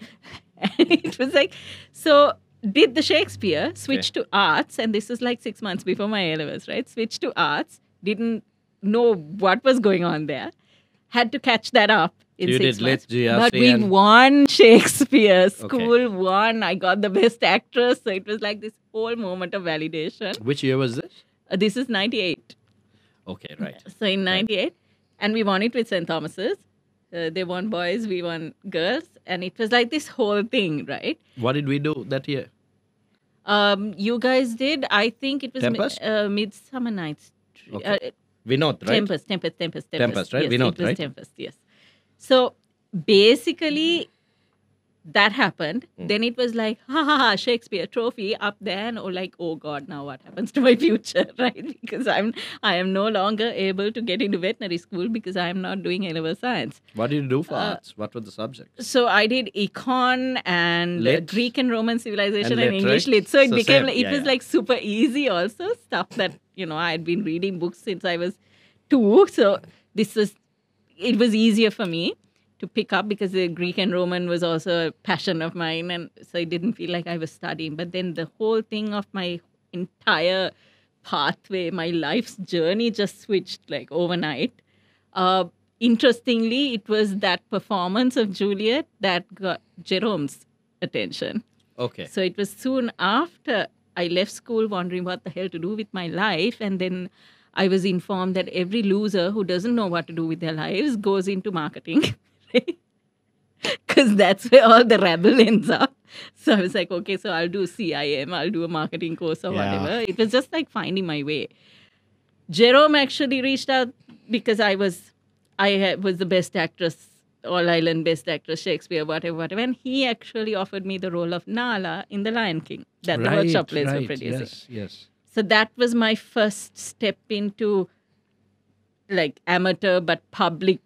it was like, so did the Shakespeare, switched to arts, and this was like six months before my A levels, right? Switched to arts, didn't know what was going on there, had to catch that up in You six did Lit, months. GRC But we won Shakespeare. School won. I got the best actress. So it was like this whole moment of validation. Which year was this? Uh, this is 98. Okay, right. So in 98. And we won it with St. Thomas's. Uh, they won boys, we won girls. And it was like this whole thing, right? What did we do that year? Um, you guys did, I think it was mi- uh, Midsummer Nights. Okay. Uh, Vinod, right? Tempest, Tempest, Tempest, Tempest. Tempest, right? Yes, Vinod, right? Tempest, yes. So basically, that happened. Hmm. Then it was like, ha ha ha, Shakespeare trophy up there, and oh, like, oh God, now what happens to my future, right? Because I'm, I am no longer able to get into veterinary school because I am not doing A-level science. What did you do for Uh, arts? What were the subjects? So I did econ and Lit? Greek and Roman civilization And and, English lit. So it So became same. it Yeah, was yeah. like super easy also stuff that you know I had been reading books since I was two. So this was it was easier for me to pick up because the Greek and Roman was also a passion of mine, and so I didn't feel like I was studying. But then the whole thing of my entire pathway, my life's journey just switched like overnight. Uh, interestingly, it was that performance of Juliet that got Jerome's attention. Okay. So it was soon after I left school wondering what the hell to do with my life. And then I was informed that every loser who doesn't know what to do with their lives goes into marketing. Because that's where all the rabble ends up. So I was like, okay, so I'll do CIM, I'll do a marketing course or Yeah. whatever. It was just like finding my way. Jerome actually reached out because I was, I was the best actress, All Island Best Actress, Shakespeare, whatever, whatever. And he actually offered me the role of Nala in The Lion King that the Workshop Players were right, producing. Yes, yes. So that was my first step into like amateur but public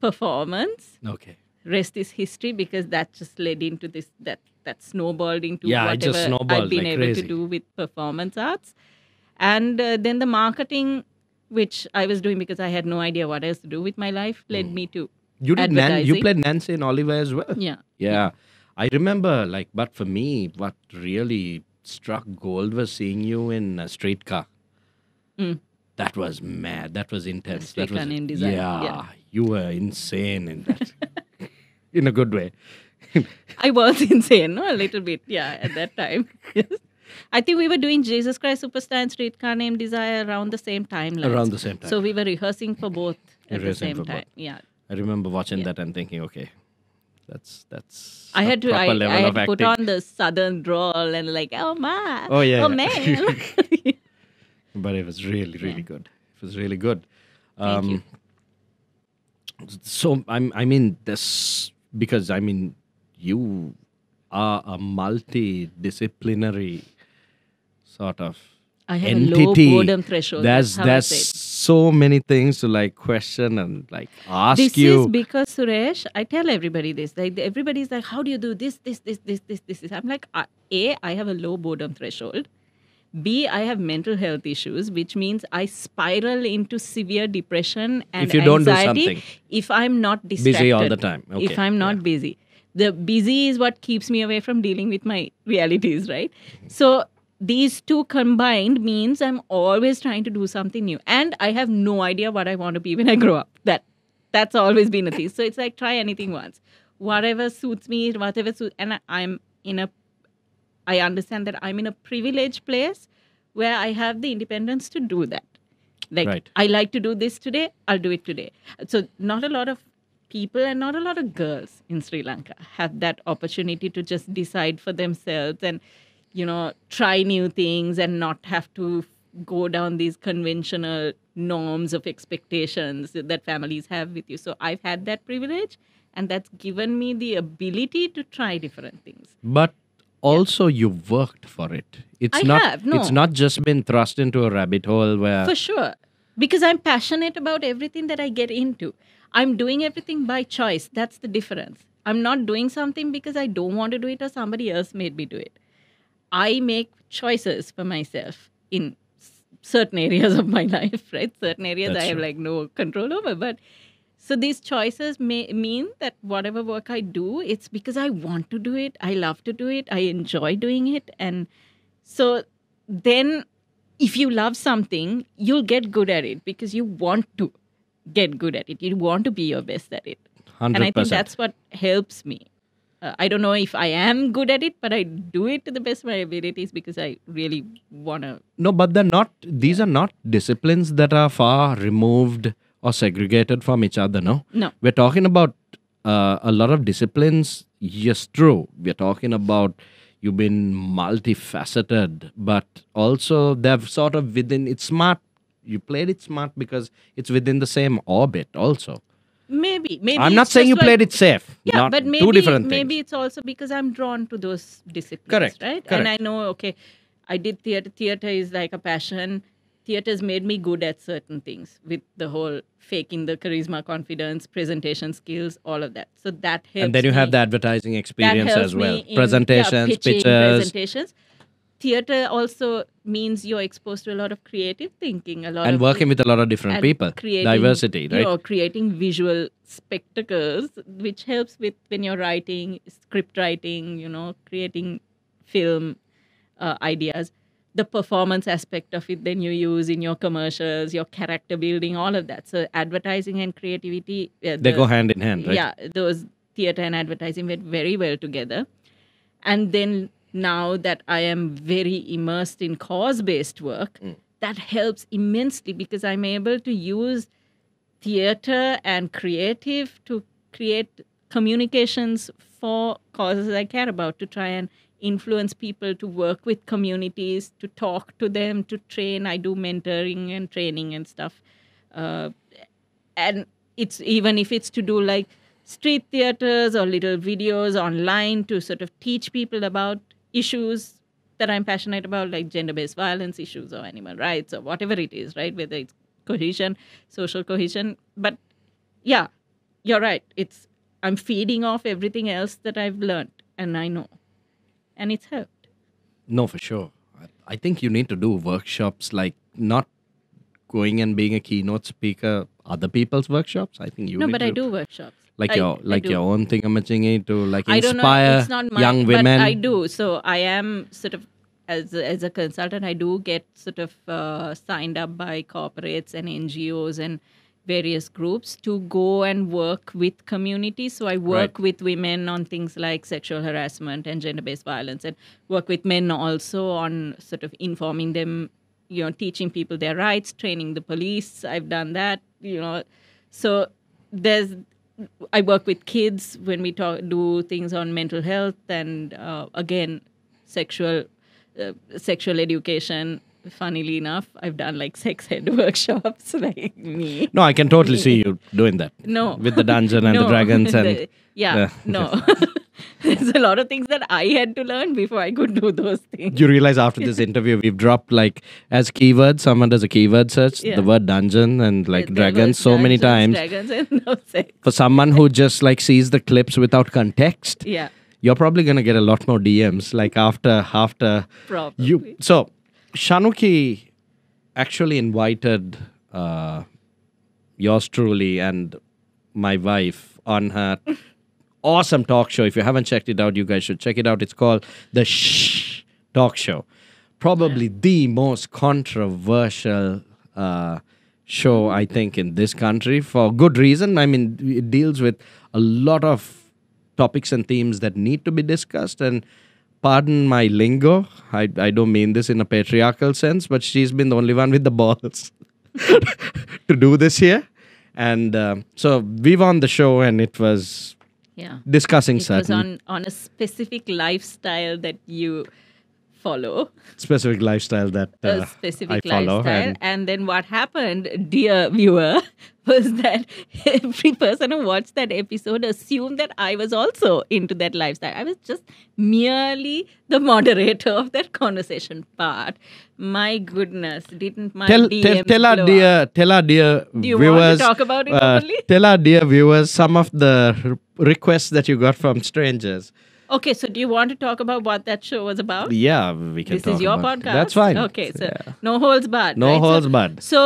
performance. Okay. Rest is history because that just led into this that that snowballed into Yeah, whatever just snowballed I've been like able crazy. to do with performance arts. And uh, then the marketing, which I was doing because I had no idea what else to do with my life, led Mm. me to You did Nan- you played Nancy and Oliver as well. yeah. Yeah. I remember, like, but for me, what really struck gold was seeing you in a streetcar. Mm. That was mad. That was intense. that was Yeah, yeah. you were insane in that, in a good way. I was insane, no? A little bit, yeah, at that time. I think we were doing Jesus Christ Superstar and Streetcar Named Desire around the same time. Around the same time. So we were rehearsing for both at the same for time. both. Yeah. I remember watching Yeah. that and thinking, okay, that's that's. I had to I, I had put on the southern drawl and like, oh my. Oh, yeah, Oh yeah. man. But it was really really Yeah. good it was really good Thank you. so i'm i mean this because i mean you are a multidisciplinary sort of I have a entity low boredom threshold. there's That's how I there's so many things to like question and like ask this you. is because Suresh, I tell everybody this. Like everybody's like, "How do you do this, this, this, this, this, this?" this? I'm like, uh, a, I have a low boredom threshold. B, I have mental health issues, which means I spiral into severe depression and If you don't do anxiety something. if I'm not distracted. Busy all the time. If I'm not busy, the busy is what keeps me away from dealing with my realities, right? So these two combined means I'm always trying to do something new, and I have no idea what I want to be when I grow up. That that's always been a thing. So it's like try anything once, whatever suits me, whatever suits, and I- I'm in a I understand that I'm in a privileged place where I have the independence to do that. Like Right. I like to do this today, I'll do it today. So not a lot of people and not a lot of girls in Sri Lanka have that opportunity to just decide for themselves and you know try new things and not have to go down these conventional norms of expectations that families have with you. So I've had that privilege and that's given me the ability to try different things. but also you worked for it. It's I not have, no. it's not just been thrust into a rabbit hole where For sure. Because I'm passionate about everything that I get into. I'm doing everything by choice. That's the difference. I'm not doing something because I don't want to do it or somebody else made me do it. I make choices for myself in certain areas of my life, right? Certain areas That's I have true. like no control over. But so these choices may mean that whatever work I do, it's because I want to do it. I love to do it. I enjoy doing it. And so then if you love something, you'll get good at it because you want to get good at it. You want to be your best at it. 100%. And I think that's what helps me. Uh, I don't know if I am good at it, but I do it to the best of my abilities because I really want to. No, but they're not. These are not disciplines that are far removed or segregated from each other. No, No. we're talking about uh, a lot of disciplines. Yes, true. We're talking about you've been multifaceted, but also they've sort of within. It's smart. You played it smart because it's within the same orbit. Also, Maybe, maybe. I'm not saying you like- played it safe. Yeah, not but maybe two different maybe it's also because I'm drawn to those disciplines, Correct, right? correct. And I know, okay, I did theater. Theater is like a passion. Theater's made me good at certain things with the whole faking the charisma, confidence, presentation skills, all of that. So that helps. And then you have me. the advertising experience as well. in, yeah, Presentations, pitching, pictures. presentations. Theater also means you're exposed to a lot of creative thinking, a lot and of working with a lot of different people creating, diversity you right know, creating visual spectacles, which helps with when you're writing, script writing, you know, creating film uh, ideas. The performance aspect of it, then you use in your commercials, your character building, all of that. So advertising and creativity, uh, they the- go hand in hand right yeah, those theater and advertising went very well together. And then now that I am very immersed in cause based work, that helps immensely because I'm able to use theater and creative to create communications for causes I care about, to try and influence people to work with communities, to talk to them, to train. I do mentoring and training and stuff. Uh, and it's even if it's to do like street theaters or little videos online to sort of teach people about issues that I'm passionate about, like gender based violence issues or animal rights or whatever it is, right? Whether it's cohesion, social cohesion. But yeah, you're right. It's I'm feeding off everything else that I've learned and I know. And it's helped. no for sure I- i think you need to do workshops like not going and being a keynote speaker other people's workshops i think you no, but to I do workshops. like I- your like your own thingamajiggy to like I don't know. inspire It's not my, young women But I do. So I am sort of as a, as a consultant. I do get sort of uh, signed up by corporates and NGOs and various groups to go and work with communities. So I work Right. with women on things like sexual harassment and gender based violence, and work with men also on sort of informing them. You know, teaching people their rights, training the police. I've done that. You know, so there's I work with kids when we talk do things on mental health and uh, again sexual uh, sexual education. Funnily enough, I've done like sex head workshops like me. no i can totally see you doing that No, with the dungeon and the dragons and The- yeah, Yeah. no. There's a lot of things that I had to learn before I could do those things. You realize after this interview, we've dropped like as keywords, someone does a keyword search, Yeah. the word dungeon and like There dragons so many times. Dragons and no sex. For someone who just like sees the clips without context, Yeah, you're probably gonna get a lot more DMs like after after probably. you. So Shanuki actually invited uh, yours truly and my wife on her awesome talk show. If you haven't checked it out, you guys should check it out. It's called the Shh Talk Show. Probably the most controversial uh, show, I think, in this country for good reason. I mean, it deals with a lot of topics and themes that need to be discussed. And pardon my lingo, I, I don't mean this in a patriarchal sense, but she's been the only one with the balls to do this here. And um so we won the show, and it was yeah. discussing It was on, on a specific lifestyle that you follow, specific lifestyle that uh, a specific I follow. lifestyle. And And then what happened, dear viewer, was that every person who watched that episode assumed that I was also into that lifestyle. I was just merely the moderator of that conversation part. My goodness, didn't my tell, DMs tell, tell our blow up? dear, tell our dear Do you want to viewers. talk about it uh, tell our dear viewers some of the requests that you got from strangers. Okay, so do you want to talk about what that show was about? Yeah, we can. this talk is your about- podcast. That's fine. Okay, so Yeah. no holds barred. No right? So- holds barred. So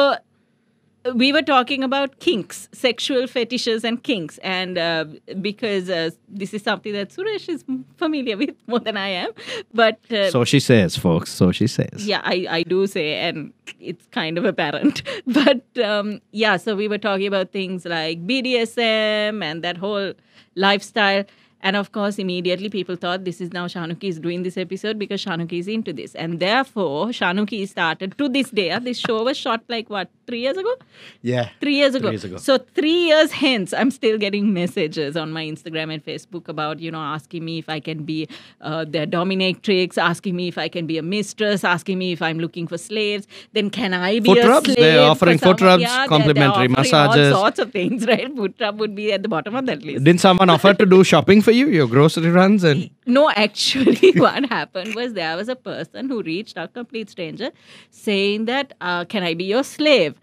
uh, we were talking about kinks, sexual fetishes, and kinks, and uh, because uh, this is something that Suresh is familiar with more than I am, but uh, So she says, folks. So she says. yeah, I, I do say, and it's kind of apparent. But um, yeah, so we were talking about things like BDSM and that whole lifestyle. And of course, immediately people thought this is now Shanuki is doing this episode because Shanuki is into this. And therefore, Shanuki started to this day. This show was shot like what, three years ago? Yeah. Three years ago. years ago. So three years hence, I'm still getting messages on my Instagram and Facebook about you know asking me if I can be uh, their dominatrix, asking me if I can be a mistress, asking me if I'm looking for slaves. Then can I be Foot a rubs? slave? They're offering foot rubs, Yeah, they're- they're offering massages. all sorts of things, right? Foot rub would be at the bottom of that list. Didn't someone offer to do shopping for you? Your grocery runs and No, actually, what happened was there was a person who reached out, complete stranger, saying that, uh, "Can I be your slave?"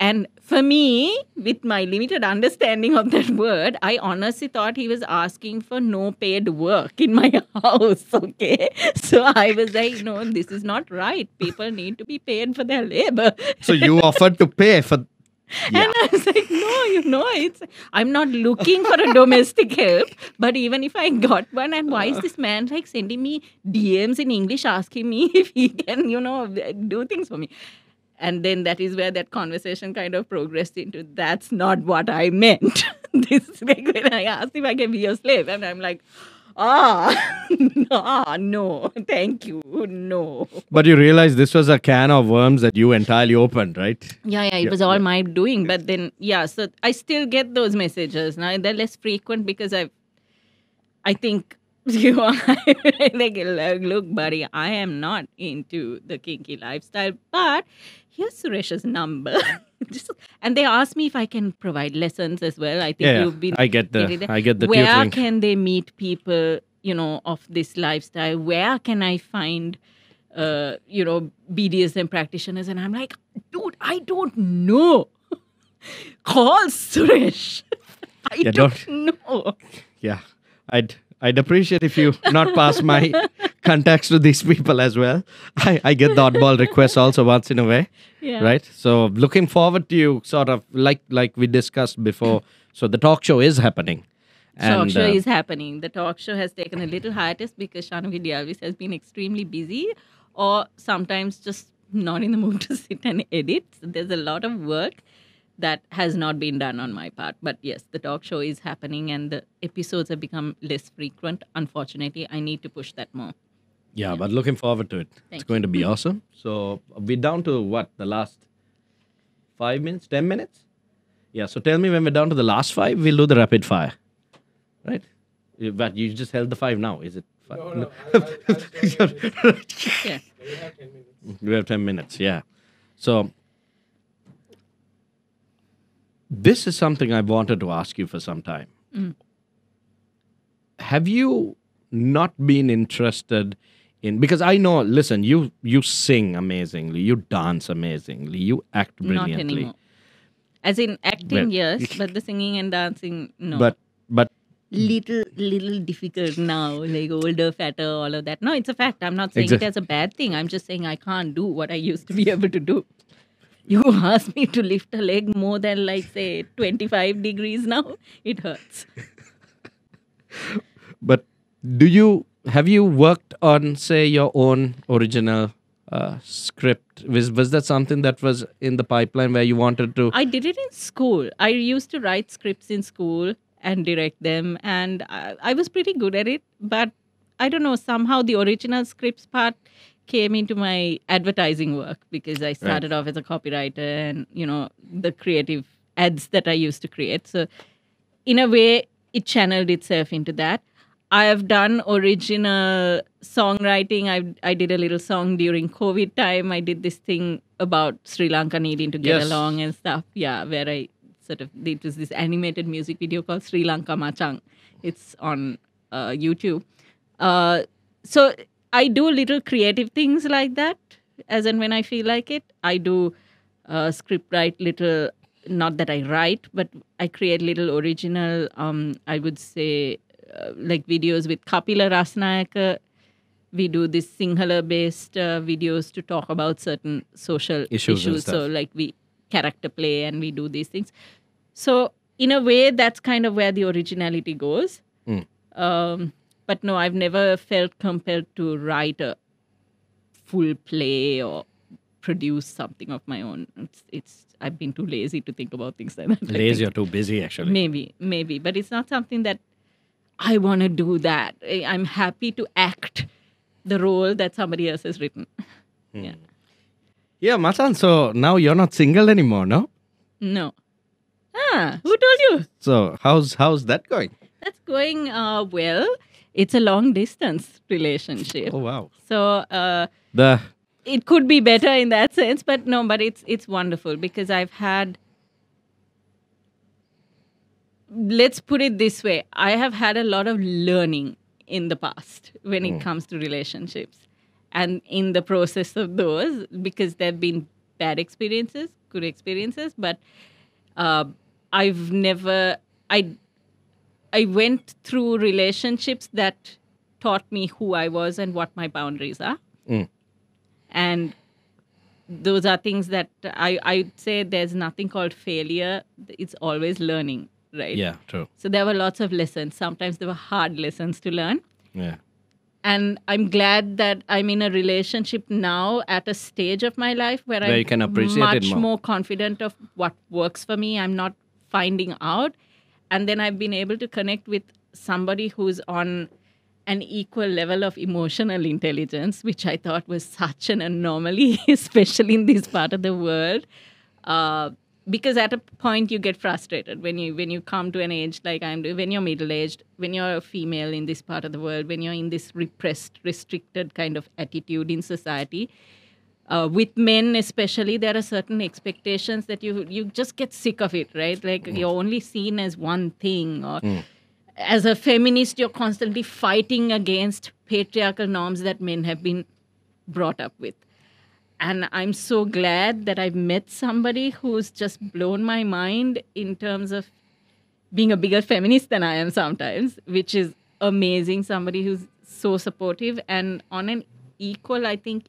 And for me, with my limited understanding of that word, I honestly thought he was asking for no paid work in my house. Okay. So I was like, no, this is not right. People need to be paid for their labor. so you offered to pay for. Yeah. And I was like, no, you know, it's I'm not looking for a domestic help. But even if I got one, and why is uh. this man like sending me DMs in English asking me if he can, you know, do things for me? And then that is where that conversation kind of progressed into that's not what I meant. this is like when I asked if I can be your slave, and I'm like, ah, ah, no, thank you, no. But you realize this was a can of worms that you entirely opened, right? Yeah, yeah, it Yeah, was all yeah. my doing. But then, yeah, so I still get those messages now. They're less frequent because I, I think you are like, look, look, buddy, I am not into the kinky lifestyle, but here's Suresh's number. Just, and they asked me if I can provide lessons as well. I think Yeah, you've been. I get the- I get the Where tutoring. can they meet people? You know, of this lifestyle. Where can I find? uh, you know, BDSM practitioners, and I'm like, dude, I don't know. Call Suresh. I Yeah, don't, don't- know. Yeah, I'd I'd appreciate if you not pass my contacts to these people as well. I, I get the oddball requests also once in a way, Yeah. right? So looking forward to you, sort of like like we discussed before. So the talk show is happening. talk show uh, is happening. The talk show has taken a little hiatus because Shanuki De Alwis has been extremely busy or sometimes just not in the mood to sit and edit. So there's a lot of work that has not been done on my part. But yes, the talk show is happening and the episodes have become less frequent. Unfortunately, I need to push that more. yeah, but looking forward to it. it's Thank going to be awesome. So we're down to what the last five minutes, ten minutes. Yeah. So tell me when we're down to the last five, we'll do the rapid fire, right? But you just held the five now. Is it? Five? No, no. I, I, I Yeah. we have 10 minutes. We have 10 minutes, yeah. So, this is something I wanted to ask you for some time. Mm. Have you not been interested in because I know. Listen, you you sing amazingly, you dance amazingly, you act brilliantly. Not anymore. As in acting, Well- yes, but the singing and dancing, no. But but little little difficult now like older fatter all of that no it's a fact i'm not saying Exact- it as a bad thing i'm just saying i can't do what i used to be able to do you ask me to lift a leg more than like say 25 degrees now it hurts but do you have you worked on say your own original uh, script? Was was that something that was in the pipeline where you wanted to? i did it in school i used to write scripts in school and direct them and I, I was pretty good at it but i don't know somehow the original scripts part came into my advertising work because i started off as a copywriter and you know the creative ads that i used to create. So in a way it channeled itself into that. I have done original songwriting. I i did a little song during covid time. I did this thing about sri lanka needing to get Yes. along and stuff. Yeah where i sort of it was this animated music video called sri lanka machang. It's on uh, youtube. Uh, so i do little creative things like that as and when i feel like it i do uh, script write little not that i write but i create little original um, i would say uh, like videos with kapila rasnayaka we do this Sinhala based uh, videos to talk about certain social Issues and So, like, we character play and we do these things. So, in a way, that's kind of where the originality goes. Mm. Um, but no, I've never felt compelled to write a full play or produce something of my own. It's, it's I've been too lazy to think about things like that. Lazy or too busy, actually. Maybe, maybe, but it's not something that I want to do. That I'm happy to act the role that somebody else has written. Yeah. Yeah, Machan. So now you're not single anymore, no? No. Ah, who told you? So how's how's that going? That's going uh, well. It's a long distance relationship. Oh wow. So uh, The it could be better in that sense, but no, but it's it's wonderful because I've had let's put it this way, I have had a lot of learning in the past when it comes to relationships. And in the process of those, because there have been bad experiences, good experiences, but uh, I've never I I went through relationships that taught me who I was and what my boundaries are. Mm. And those are things that I I'd say there's nothing called failure. It's always learning, right? yeah, true. So there were lots of lessons. Sometimes there were hard lessons to learn. Yeah. And I'm glad that I'm in a relationship now at a stage of my life where, Where I'm you can appreciate it much more. more confident of what works for me. I'm not finding out. And then I've been able to connect with somebody who's on an equal level of emotional intelligence, which I thought was such an anomaly, especially in this part of the world. Uh, because at a point you get frustrated when you when you come to an age like I'm when you're middle aged, when you're a female in this part of the world, when you're in this repressed, restricted kind of attitude in society. Uh, with men especially, there are certain expectations that you you just get sick of it, right? Like you're only seen as one thing, or as a feminist, you're constantly fighting against patriarchal norms that men have been brought up with. And I'm so glad that I've met somebody who's just blown my mind in terms of being a bigger feminist than I am sometimes, which is amazing. Somebody who's so supportive and on an equal, I think.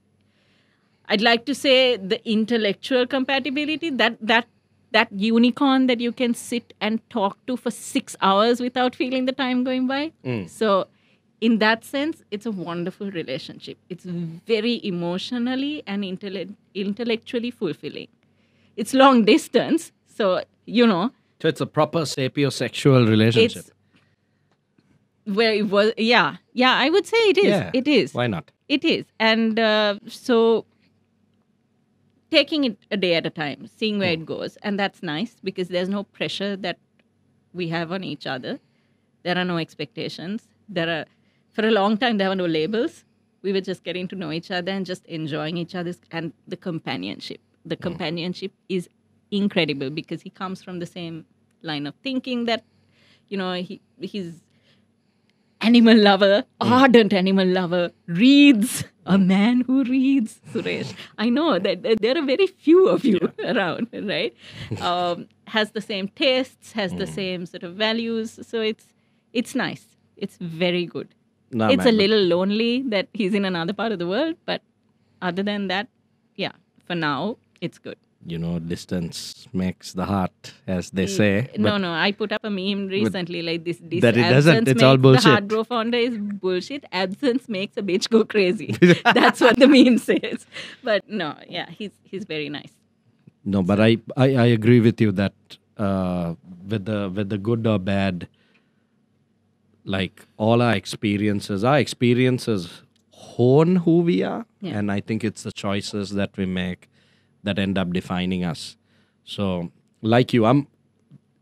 I'd like to say the intellectual compatibility that that that unicorn that you can sit and talk to for six hours without feeling the time going by. So, in that sense, it's a wonderful relationship. It's very emotionally and intelle- intellectually fulfilling. It's long distance, so you know So it's a proper sapiosexual relationship. it's where it was. Yeah, yeah, I would say it is. yeah. It is. Why not? It is. And uh, so taking it a day at a time, seeing where it hmm. goes. And that's nice because there's no pressure that we have on each other. There are no expectations. There are, for a long time, there were no labels. We were just getting to know each other and just enjoying each other's and the companionship. The hmm. companionship is incredible because he comes from the same line of thinking that, you know, he he's animal lover, hmm. ardent animal lover, reads. A man who reads, Suresh. I know that that there are very few of you around, right? Um, has the same tastes, has the same sort of values. So it's it's nice. It's very good. Nah, it's man, a little lonely that he's in another part of the world, but other than that, yeah, for now, it's good. You know, distance makes the heart, as they say. no, no, I put up a meme recently like this. this That it doesn't, it's all bullshit. The heart bro founder is bullshit. Absence makes a bitch go crazy. That's what the meme says. But no, yeah, he's he's very nice. No, but I, I, I agree with you that uh, with the with the good or bad, like all our experiences, our experiences hone who we are, Yeah. and I think it's the choices that we make that end up defining us. So, like you, I'm.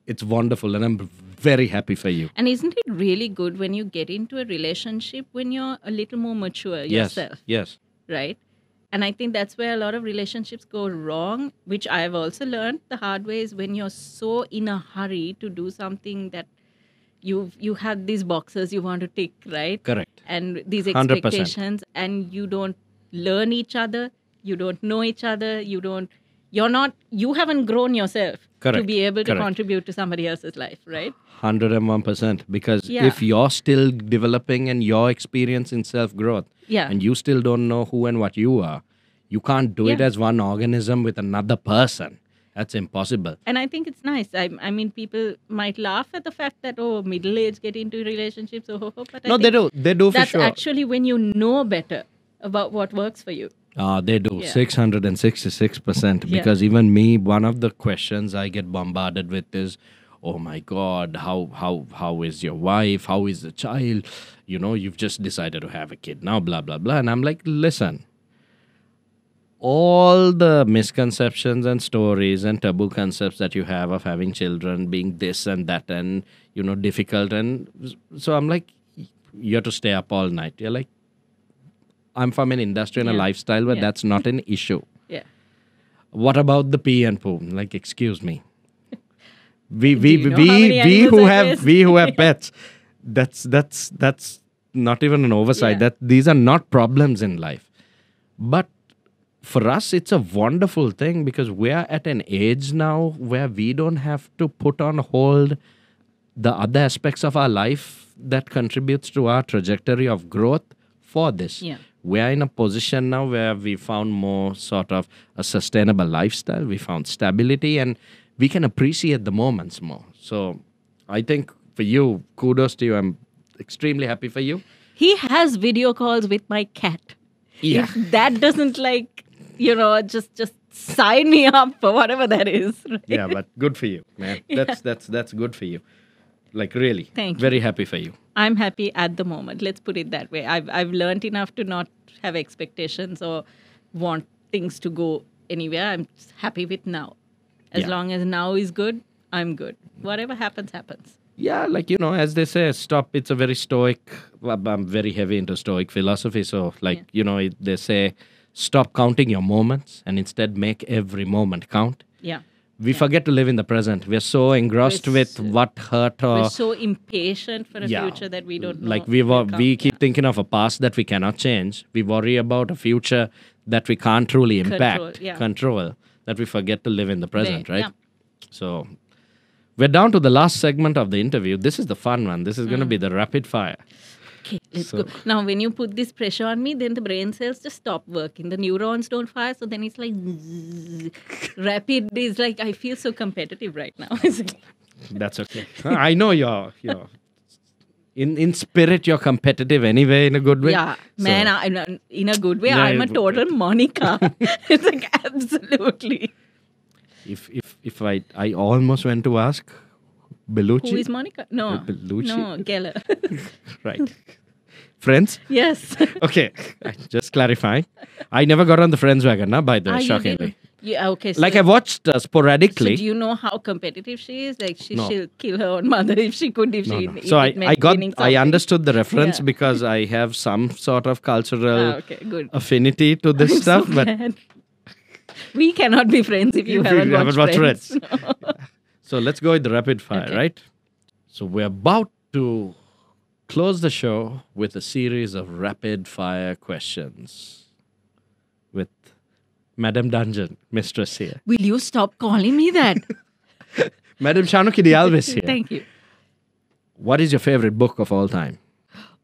It's wonderful, and I'm very happy for you. And isn't it really good when you get into a relationship when you're a little more mature yourself? Yes, yes, right? And I think that's where a lot of relationships go wrong, which I've also learned the hard way is when you're so in a hurry to do something that you've you have these boxes you want to tick, right? correct. And these 100%. expectations, and you don't learn each other, you don't know each other, you don't, you're not, you haven't grown yourself to be able to Correct. contribute to somebody else's life, right? Hundred and one percent. Because Yeah. if you're still developing and you're experiencing self growth, Yeah. and you still don't know who and what you are, you can't do it as one organism with another person. That's impossible. And I think it's nice. I, I mean, people might laugh at the fact that oh, middle age get into relationships. Oh, ho, but no, they do. They do for That's sure. actually when you know better about what works for you. Ah, they do. Yeah. 666%. Yeah. Because even me, one of the questions I get bombarded with is, oh my God, how, how, how is your wife? How is the child? You know, you've just decided to have a kid now, blah, blah, blah. And I'm like, listen, all the misconceptions and stories and taboo concepts that you have of having children being this and that and, you know, difficult. And so I'm like, you have to stay up all night. You're like, I'm from an industry and a lifestyle where Yeah. that's not an issue. Yeah. What about the pee and poo? Like, excuse me. We we we we who have we who have pets. That's that's that's not even an oversight. Yeah. That these are not problems in life. But for us, it's a wonderful thing because we're at an age now where we don't have to put on hold the other aspects of our life that contributes to our trajectory of growth for this. Yeah. We're in a position now where we found more sort of a sustainable lifestyle. We found stability and we can appreciate the moments more. So I think for you, kudos to you. I'm extremely happy for you. He has video calls with my cat. Yeah. If that doesn't like, you know, just just sign me up for whatever that is. right? Yeah, but good for you, man. That's that's that's good for you. Like really. Thank you. Very happy for you. I'm happy at the moment. Let's put it that way. I've I've learned enough to not have expectations or want things to go anywhere. I'm happy with now. As Yeah. long as now is good, I'm good. Whatever happens, happens. Yeah, like you know, as they say, stop. It's a very stoic. I'm very heavy into stoic philosophy, so like Yeah. you know, it, they say, stop counting your moments and instead make every moment count. Yeah. We forget to live in the present. We're so engrossed We're with what hurt or We're so impatient for a yeah, future that we don't know. like we wo- we keep thinking of a past that we cannot change. We worry about a future that we can't truly impact, Control, yeah. control. That we forget to live in the present, right? So we're down to the last segment of the interview. This is the fun one. This is going to Mm. be the rapid fire. So-. Now, when you put this pressure on me, then the brain cells just stop working. The neurons don't fire, so then it's like zzz. rapid. It's like I feel so competitive right now. That's okay. I know you're you're in in spirit you're competitive anyway in a good way. yeah, So, man, I, in a good way. Yeah, I'm a total Monica. it's like absolutely. if if if I I almost went to ask Bellucci. Who is Monica? No, Bellucci? no, Geller. right. Friends? yes. Okay. Just clarifying. I never got on the friends wagon, now, by the Ah, way, you shockingly. Yeah, okay. So, Like I watched uh, so sporadically. do you know how competitive she is? Like she, No. she'll kill her own mother if she could. If No, she no. if So I, I got I understood the reference Yeah. because I have some sort of cultural Ah, okay, good. affinity to this I'm stuff, so but glad. we cannot be friends if you If haven't, you haven't watched, watched Friends. So let's go with the rapid fire, Okay. right? So we're about to close the show with a series of rapid fire questions with Madam Dungeon, Mistress here. Will you stop calling me that? Madam Shanuki Alwis here. Thank you. What is your favorite book of all time?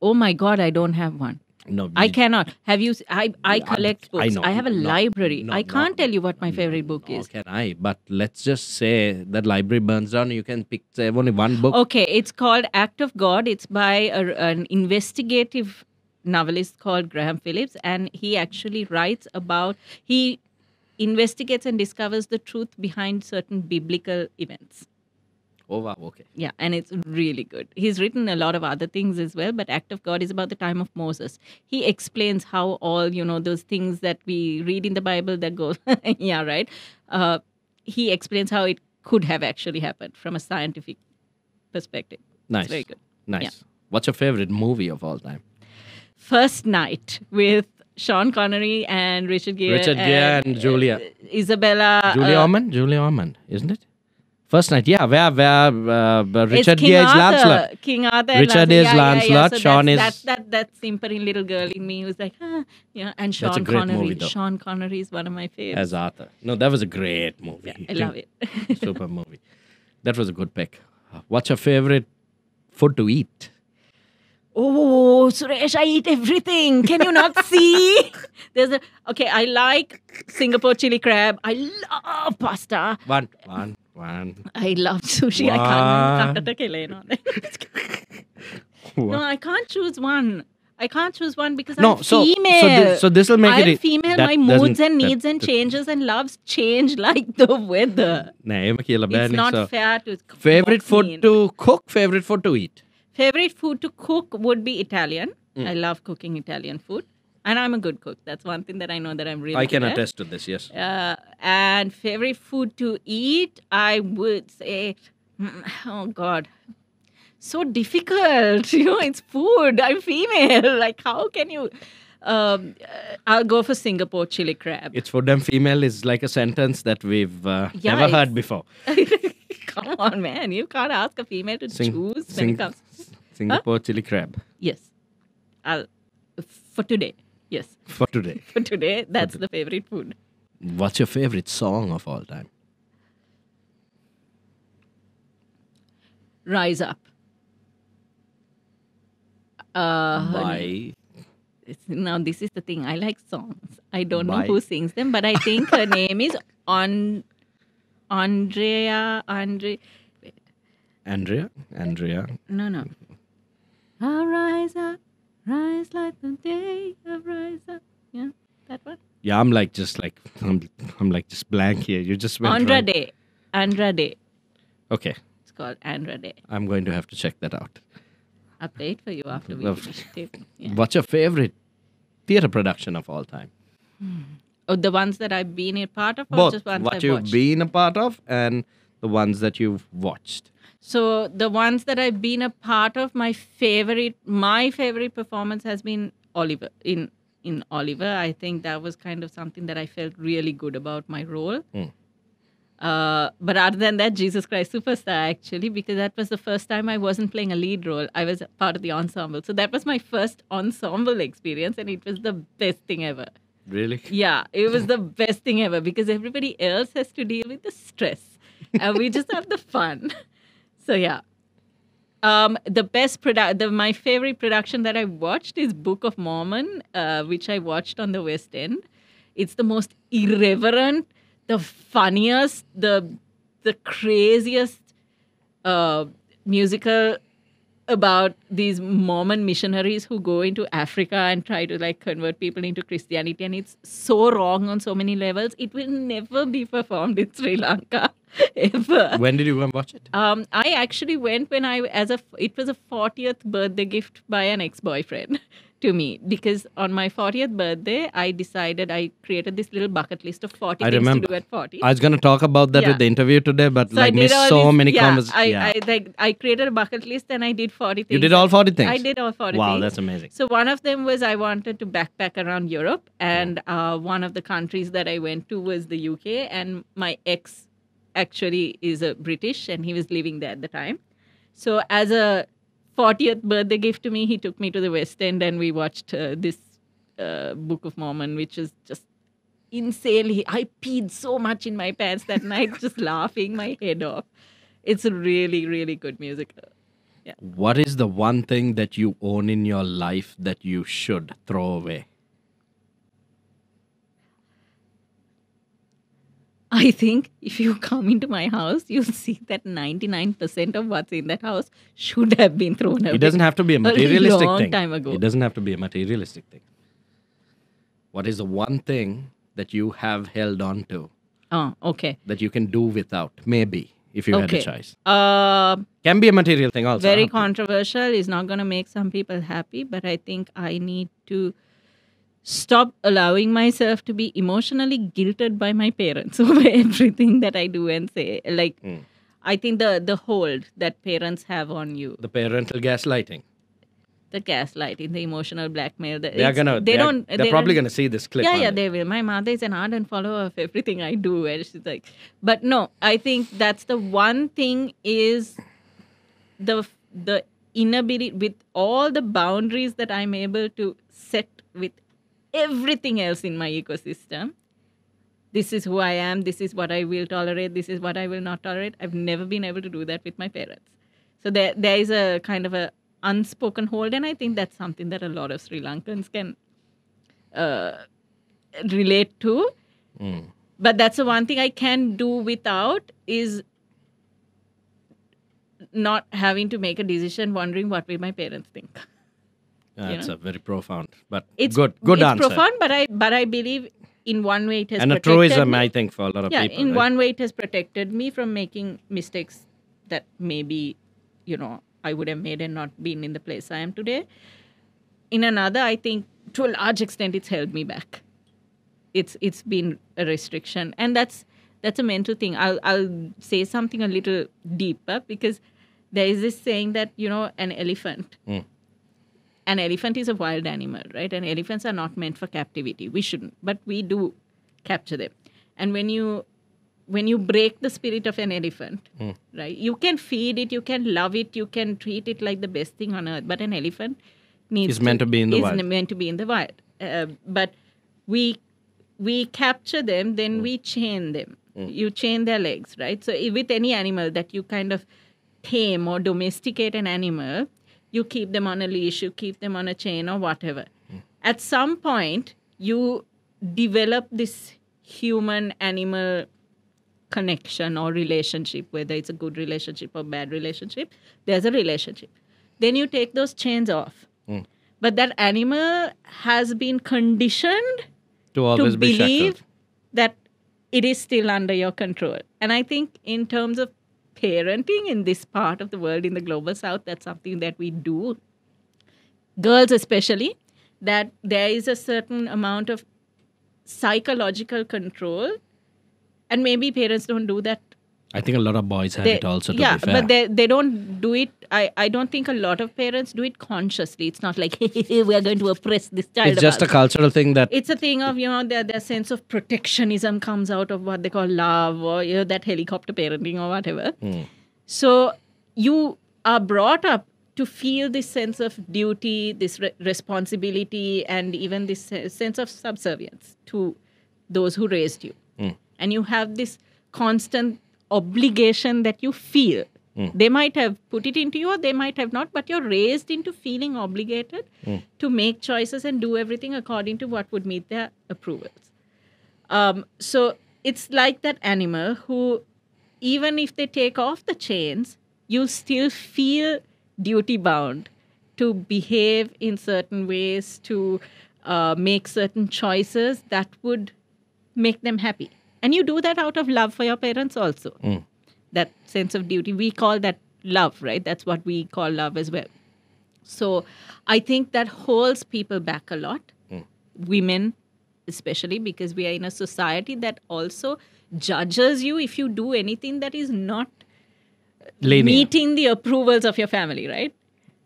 Oh my God, I don't have one. No, I cannot. Have you? I I collect I books. know. have a library. I can't tell you what my favorite book is. can I? But let's just say that library burns down. You can pick say, only one book. Okay, it's called Act of God. It's by a, an investigative novelist called Graham Phillips, and he actually writes about he investigates and discovers the truth behind certain biblical events. Oh wow, okay. Yeah, and it's really good. He's written a lot of other things as well, but Act of God is about the time of Moses. He explains how all, you know, those things that we read in the Bible that go, yeah, right? Uh, he explains how it could have actually happened from a scientific perspective. Nice. very good. Nice. What's your favorite movie of all time? First Knight with Sean Connery and Richard Gere. Richard Gere and Julia. uh, Isabella. Julia uh, Ormond? Julia Ormond, isn't it? First Knight, yeah. Where where uh, uh, it's Richard King Gere is Lancelot. King Arthur. Richard Lancelot. is Yeah, yeah, yeah. Lancelot, So Sean that's, is- That's, that, that simpering little girl in me who's like, ah, yeah. And Sean That's a great Connery. movie. Sean Connery is one of my favorites. As Arthur. No, that was a great movie. I love it. Super movie. That was a good pick. What's your favorite food to eat? Oh, Suresh, I eat everything. Can you not see? There's a okay. I like Singapore chili crab. I love pasta. One, one, one. I love sushi. I can't. can't take it, no. I can't choose one. I can't choose one because No, I'm so- so female. this- so this'll make I'm it e- female. that My moods and that- needs and changes and loves change like the weather. It's not so. fair to Favorite food me. to cook, favorite food to eat. Favorite food to cook would be Italian. Mm. I love cooking Italian food, and I'm a good cook. That's one thing that I know that I'm really. I can at. attest to this, yes. Uh, and favorite food to eat, I would say, mm, oh God, so difficult. You know, it's food. I'm female. Like, how can you? Um, uh, I'll go for Singapore chili crab. It's for them female is like a sentence that we've uh, Yeah, never heard before. Come on, man. You can't ask a female to Sing- choose when sing- it comes. Singapore chili crab Yes. I'll, for today. Yes. for today. For today, that's the favorite food. What's your favorite song of all time? Rise up. Uh, By it's- now this is the thing. I like songs. I don't know who sings them, but I think her name is on Andrea Andre. Wait, Andrea? Andrea. no, no. I'll rise up, rise like the day of rise up. Yeah, that one. Yeah, I'm like just like I'm, I'm like just blank here. You just went Andra right- Day. Andra Day. Okay, It's called Andra Day. I'm going to have to check that out. I'll play it for you after we tape. Yeah. What's your favorite theater production of all time? Hmm. Oh, the ones that I've been a part of, or Both what I've you've watched? been a part of and the ones that you've watched. So the ones that I've been a part of, my favorite, my favorite performance has been Oliver in in Oliver. I think that was kind of something that I felt really good about my role. Hmm. Uh, but other than that, Jesus Christ Superstar actually, because that was the first time I wasn't playing a lead role. I was part of the ensemble, so that was my first ensemble experience, and it was the best thing ever. Really? Yeah, it was the best thing ever because everybody else has to deal with the stress, and we just have the fun. So yeah, um, the best product, the my favorite production that I watched is Book of Mormon, uh, which I watched on the West End. It's the most irreverent, the funniest, the the craziest uh, musical about these Mormon missionaries who go into Africa and try to like convert people into Christianity, and it's so wrong on so many levels. It will never be performed in Sri Lanka ever. When did you go and watch it? Um, I actually went when I as a it was a 40th birthday gift by an ex-boyfriend to me because on my 40th birthday I decided I created this little bucket list of 40 I things remember. to do at 40. I was going to talk about that Yeah. with the interview today, but so I like missed so these- many yeah, conversations. I, yeah. I like I created a bucket list and I did 40 things. you did all 40 things? I did all 40 Wow, things. that's amazing. So one of them was I wanted to backpack around Europe, and uh, one of the countries that I went to was the UK. And my ex actually is a British, and he was living there at the time. So as a 40th birthday gift to me, he took me to the West End and we watched uh, this uh, Book of Mormon, which is just insanely. I peed so much in my pants that night, just laughing my head off. It's a really, really good musical. Yeah. What is the one thing that you own in your life that you should throw away? I think if you come into my house, you'll see that 99% of what's in that house should have been thrown away. It doesn't have to be a materialistic a long thing. time ago. It doesn't have to be a materialistic thing. What is the one thing that you have held on to Oh, okay. that you can do without? Maybe, if you had a choice. Uh, Can be a material thing also. very controversial. It's not going to make some people happy, but I think I need to stop allowing myself to be emotionally guilted by my parents over everything that I do and say. Like, Hmm. I think the the hold that parents have on you, The parental gaslighting. the gaslighting, the emotional blackmail. The, They are gonna. They, They are, don't. They're they probably don't- gonna see this clip. yeah, yeah, it. they will. My mother is an ardent follower of everything I do, and she's like, but no, I think that's the one thing is the the inability with all the boundaries that I'm able to set with everything else in my ecosystem. This is who I am. This is what I will tolerate. This is what I will not tolerate. I've never been able to do that with my parents. So there, there is a kind of a unspoken hold, and I think that's something that a lot of Sri Lankans can uh, relate to. Mm. But that's the one thing I can do without is not having to make a decision, wondering what will my parents think. That's know? a very profound, but It's good. Good it's answer. profound, but I but I believe in one way it has and a protected truism, me. I think, for a lot of yeah, people. in right? one way it has protected me from making mistakes that maybe you know I would have made and not been in the place I am today. In another, I think to a large extent it's held me back. It's it's been a restriction, and that's that's a mental thing. I'll I'll say something a little deeper because there is this saying that you know an elephant. Mm. An elephant is a wild animal, right? And elephants are not meant for captivity. We shouldn't, but we do capture them. And when you when you break the spirit of an elephant, hmm. right? You can feed it, you can love it, you can treat it like the best thing on earth. But an elephant needs Is meant to be in the is wild. meant to be in the wild. Uh, but we we capture them, then hmm. we chain them. Hmm. You chain their legs, right? So i- with any animal that you kind of tame or domesticate an animal, you keep them on a leash, you keep them on a chain or whatever. At some point, you develop this human animal connection or relationship, whether it's a good relationship or bad relationship, there's a relationship. Then you take those chains off. Hmm. But that animal has been conditioned to always to believe shackled. that it is still under your control. And I think in terms of parenting in this part of the world, in the global south, that's something that we do. Girls, especially, that there is a certain amount of psychological control. And maybe parents don't do that I think a lot of boys have they- it also. To yeah, be fair. but they they don't do it. I I don't think a lot of parents do it consciously. It's not like we are going to oppress this child. it's just a cultural thing that It's a thing of you know their their sense of protectionism comes out of what they call love or you know that helicopter parenting or whatever. Hmm. So you are brought up to feel this sense of duty, this re- responsibility, and even this sense of subservience to those who raised you. Hmm. And you have this constant obligation that you feel. They might have put it into you or they might have not, but you're raised into feeling obligated to make choices and do everything according to what would meet their approvals. Um, so it's like that animal who, even if they take off the chains, you still feel duty bound to behave in certain ways, to uh, make certain choices that would make them happy. And you do that out of love for your parents also. Hmm. That sense of duty. We call that love, right? That's what we call love as well. So I think that holds people back a lot. Hmm. Women, especially, because we are in a society that also judges you if you do anything that is not linear. meeting the approvals of your family, right?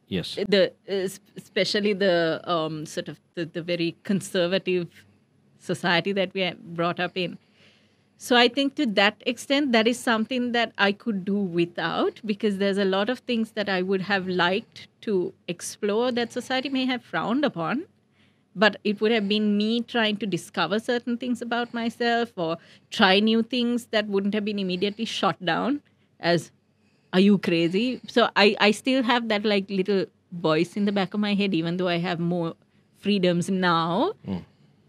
Yes. the uh, especially the um, sort of the, the very conservative society that we are brought up in So I think to that extent, that is something that I could do without because there's a lot of things that I would have liked to explore that society may have frowned upon. But it would have been me trying to discover certain things about myself or try new things that wouldn't have been immediately shot down as, are you crazy? So I, I still have that like little voice in the back of my head, even though I have more freedoms now. Hmm.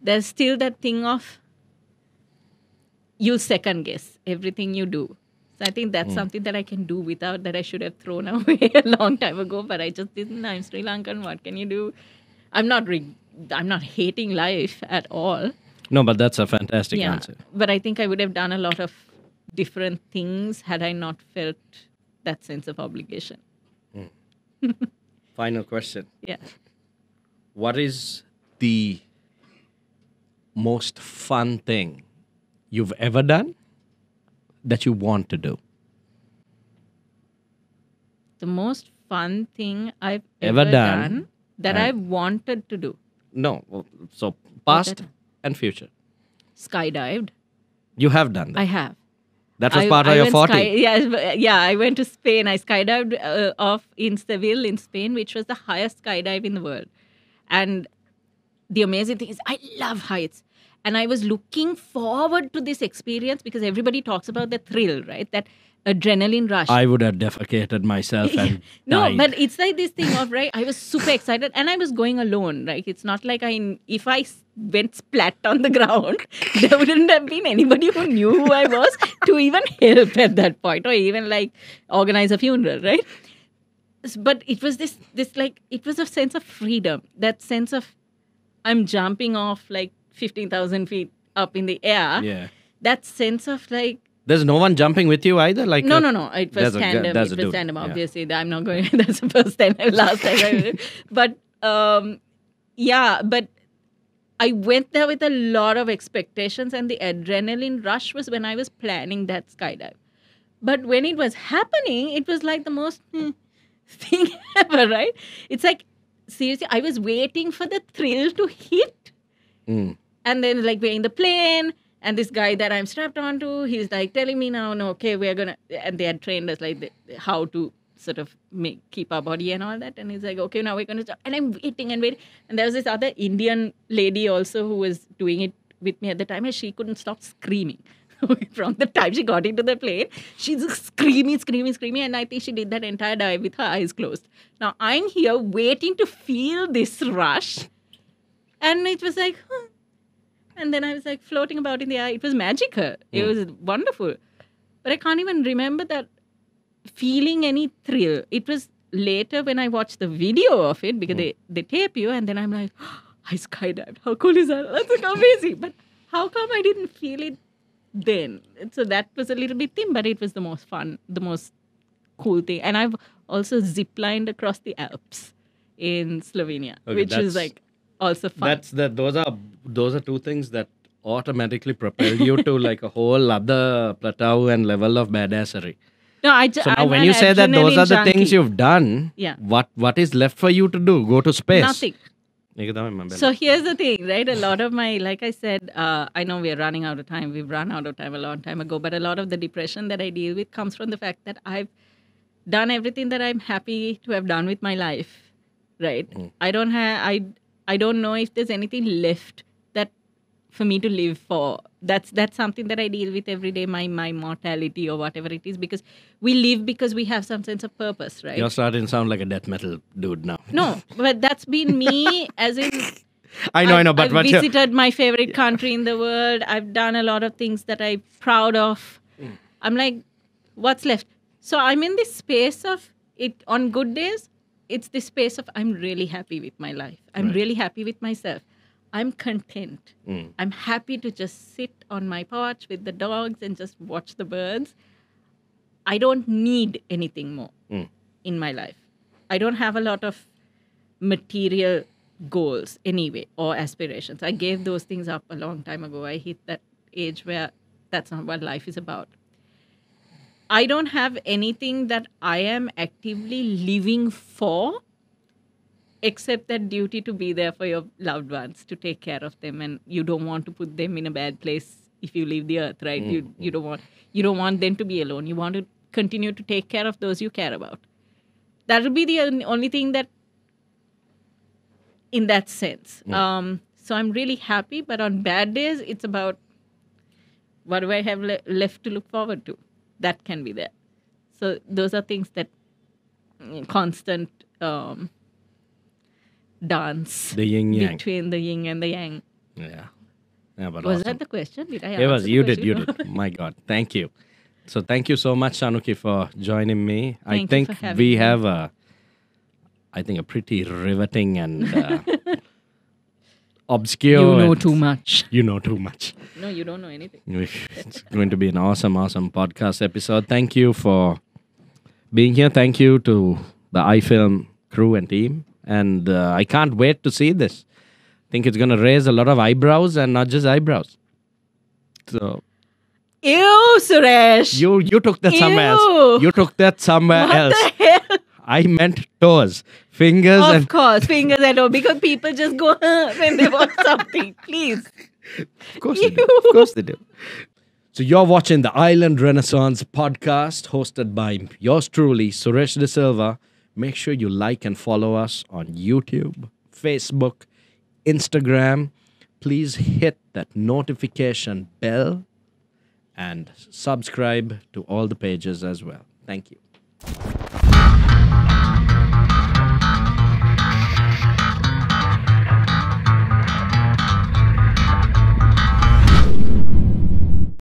There's still that thing of, you'll second guess everything you do. So I think that's hmm. something that I can do without that I should have thrown away a long time ago, but I just didn't. I'm Sri Lankan. What can you do? I'm not. Re- I'm not hating life at all. No, but that's a fantastic yeah, answer. but I think I would have done a lot of different things had I not felt that sense of obligation. Hmm. Final question. Yeah. What is the most fun thing you've ever done that you want to do? The most fun thing I've Ever ever, done done, that I've wanted to do. No. So past and future. Skydived. You have done that. I have. that was I- part of your went 40. Sky, yeah, yeah, I went to Spain. I skydived uh, off in Seville in Spain, which was the highest skydive in the world. And the amazing thing is, I love heights. And I was looking forward to this experience because everybody talks about the thrill, right? That adrenaline rush. I would have defecated myself and no, died. but it's like this thing of right. I was super excited, and I was going alone. Like it's not like I if I went splat on the ground, there wouldn't have been anybody who knew who I was to even help at that point, or even like organize a funeral, right? But it was this this like it was a sense of freedom. That sense of I'm jumping off like fifteen thousand feet up in the air. yeah. That sense of like There's no one jumping with you either. Like no, uh, no, no. It was a tandem. It was dude, tandem. yeah. Obviously, I'm not going. That's the first time and last time. I, but um, yeah, but I went there with a lot of expectations, and the adrenaline rush was when I was planning that skydive. But when it was happening, it was like the most hmm, thing ever, right? It's like seriously, I was waiting for the thrill to hit Mm. And then like we're in the plane and this guy that i'm strapped onto he's like telling me now no okay we're gonna and they had trained us like how to sort of make keep our body and all that. And he's like okay now we're gonna start and i'm waiting and waiting. And there was this other indian lady also who was doing it with me at the time and she couldn't stop screaming from the time she got into the plane. She's screaming screaming screaming. And i think she did that entire dive with her eyes closed. Now i'm here waiting to feel this rush. And it was like huh. And then i was like floating about in the air. It was magical. It hmm. was wonderful. But i can't even remember that feeling any thrill. It was later when i watched the video of it because hmm. they, they tape you and then i'm like i skydived how cool is that? That's like amazing. But how come i didn't feel it then? So that was a little bit thin but it was the most fun the most cool thing. And i've also ziplined across the alps in slovenia Okay, which is like also fun That's the those are those are two things that automatically propel you to like a whole other plateau and level of badassery. No, I just. So now when you say that those are the things you've done, Yeah. what what is left for you to do? Go to space. Nothing. Nigga, tell me, man. So here's the thing, right? A lot of my, like I said, uh, I know we're running out of time. We've run out of time a long time ago, but a lot of the depression that I deal with comes from the fact that I've done everything that I'm happy to have done with my life, right? I don't have, I, I don't know if there's anything left that for me to live for. That's that's something that I deal with every day. My my mortality or whatever it is, because we live because we have some sense of purpose, right? You're starting to sound like a death metal dude now. No, but that's been me as in I know, I know, but I've your- visited my favorite country in the world. I've done a lot of things that I'm proud of. Mm. I'm like, what's left? So I'm in this space of it on good days. It's this space of I'm really happy with my life. I'm Right. really happy with myself. I'm content. Mm. I'm happy to just sit on my porch with the dogs and just watch the birds. I don't need anything more Mm. in my life. I don't have a lot of material goals anyway or aspirations. I gave those things up a long time ago. I hit that age where that's not what life is about. I don't have anything that I am actively living for except that duty to be there for your loved ones, to take care of them, and you don't want to put them in a bad place if you leave the earth, right? You Mm-hmm. you don't want you don't want them to be alone. You want to continue to take care of those you care about. That will be the only thing that, in that sense. Mm. Um, so I'm really happy, but on bad days, it's about what do I have le- left to look forward to? That can be there. So those are things that mm, constant um, dance The yin yang. between the yin and the yang. Yeah. Yeah, but Was awesome. that the question? Did I It was you did you did. My God, thank you. So thank you so much, Shanuki, for joining me. I Thank you think we me. have a, I think a pretty riveting and uh, obscure. You know too much. You know too much. No, you don't know anything. It's going to be an awesome, awesome podcast episode. Thank you for being here. Thank you to the iFilm crew and team. And uh, I can't wait to see this. I think it's going to raise a lot of eyebrows and not just eyebrows. So Ew, Suresh. you you took that somewhere else. You took that somewhere what else. I meant toes, fingers, Of and course, fingers at all. Because people just go "Huh," when they want something. Please. Of course they do. Of course they do. So you're watching the Island Renaissance podcast hosted by yours truly, Suresh De Silva. Make sure you like and follow us on YouTube, Facebook, Instagram. Please hit that notification bell and subscribe to all the pages as well. Thank you.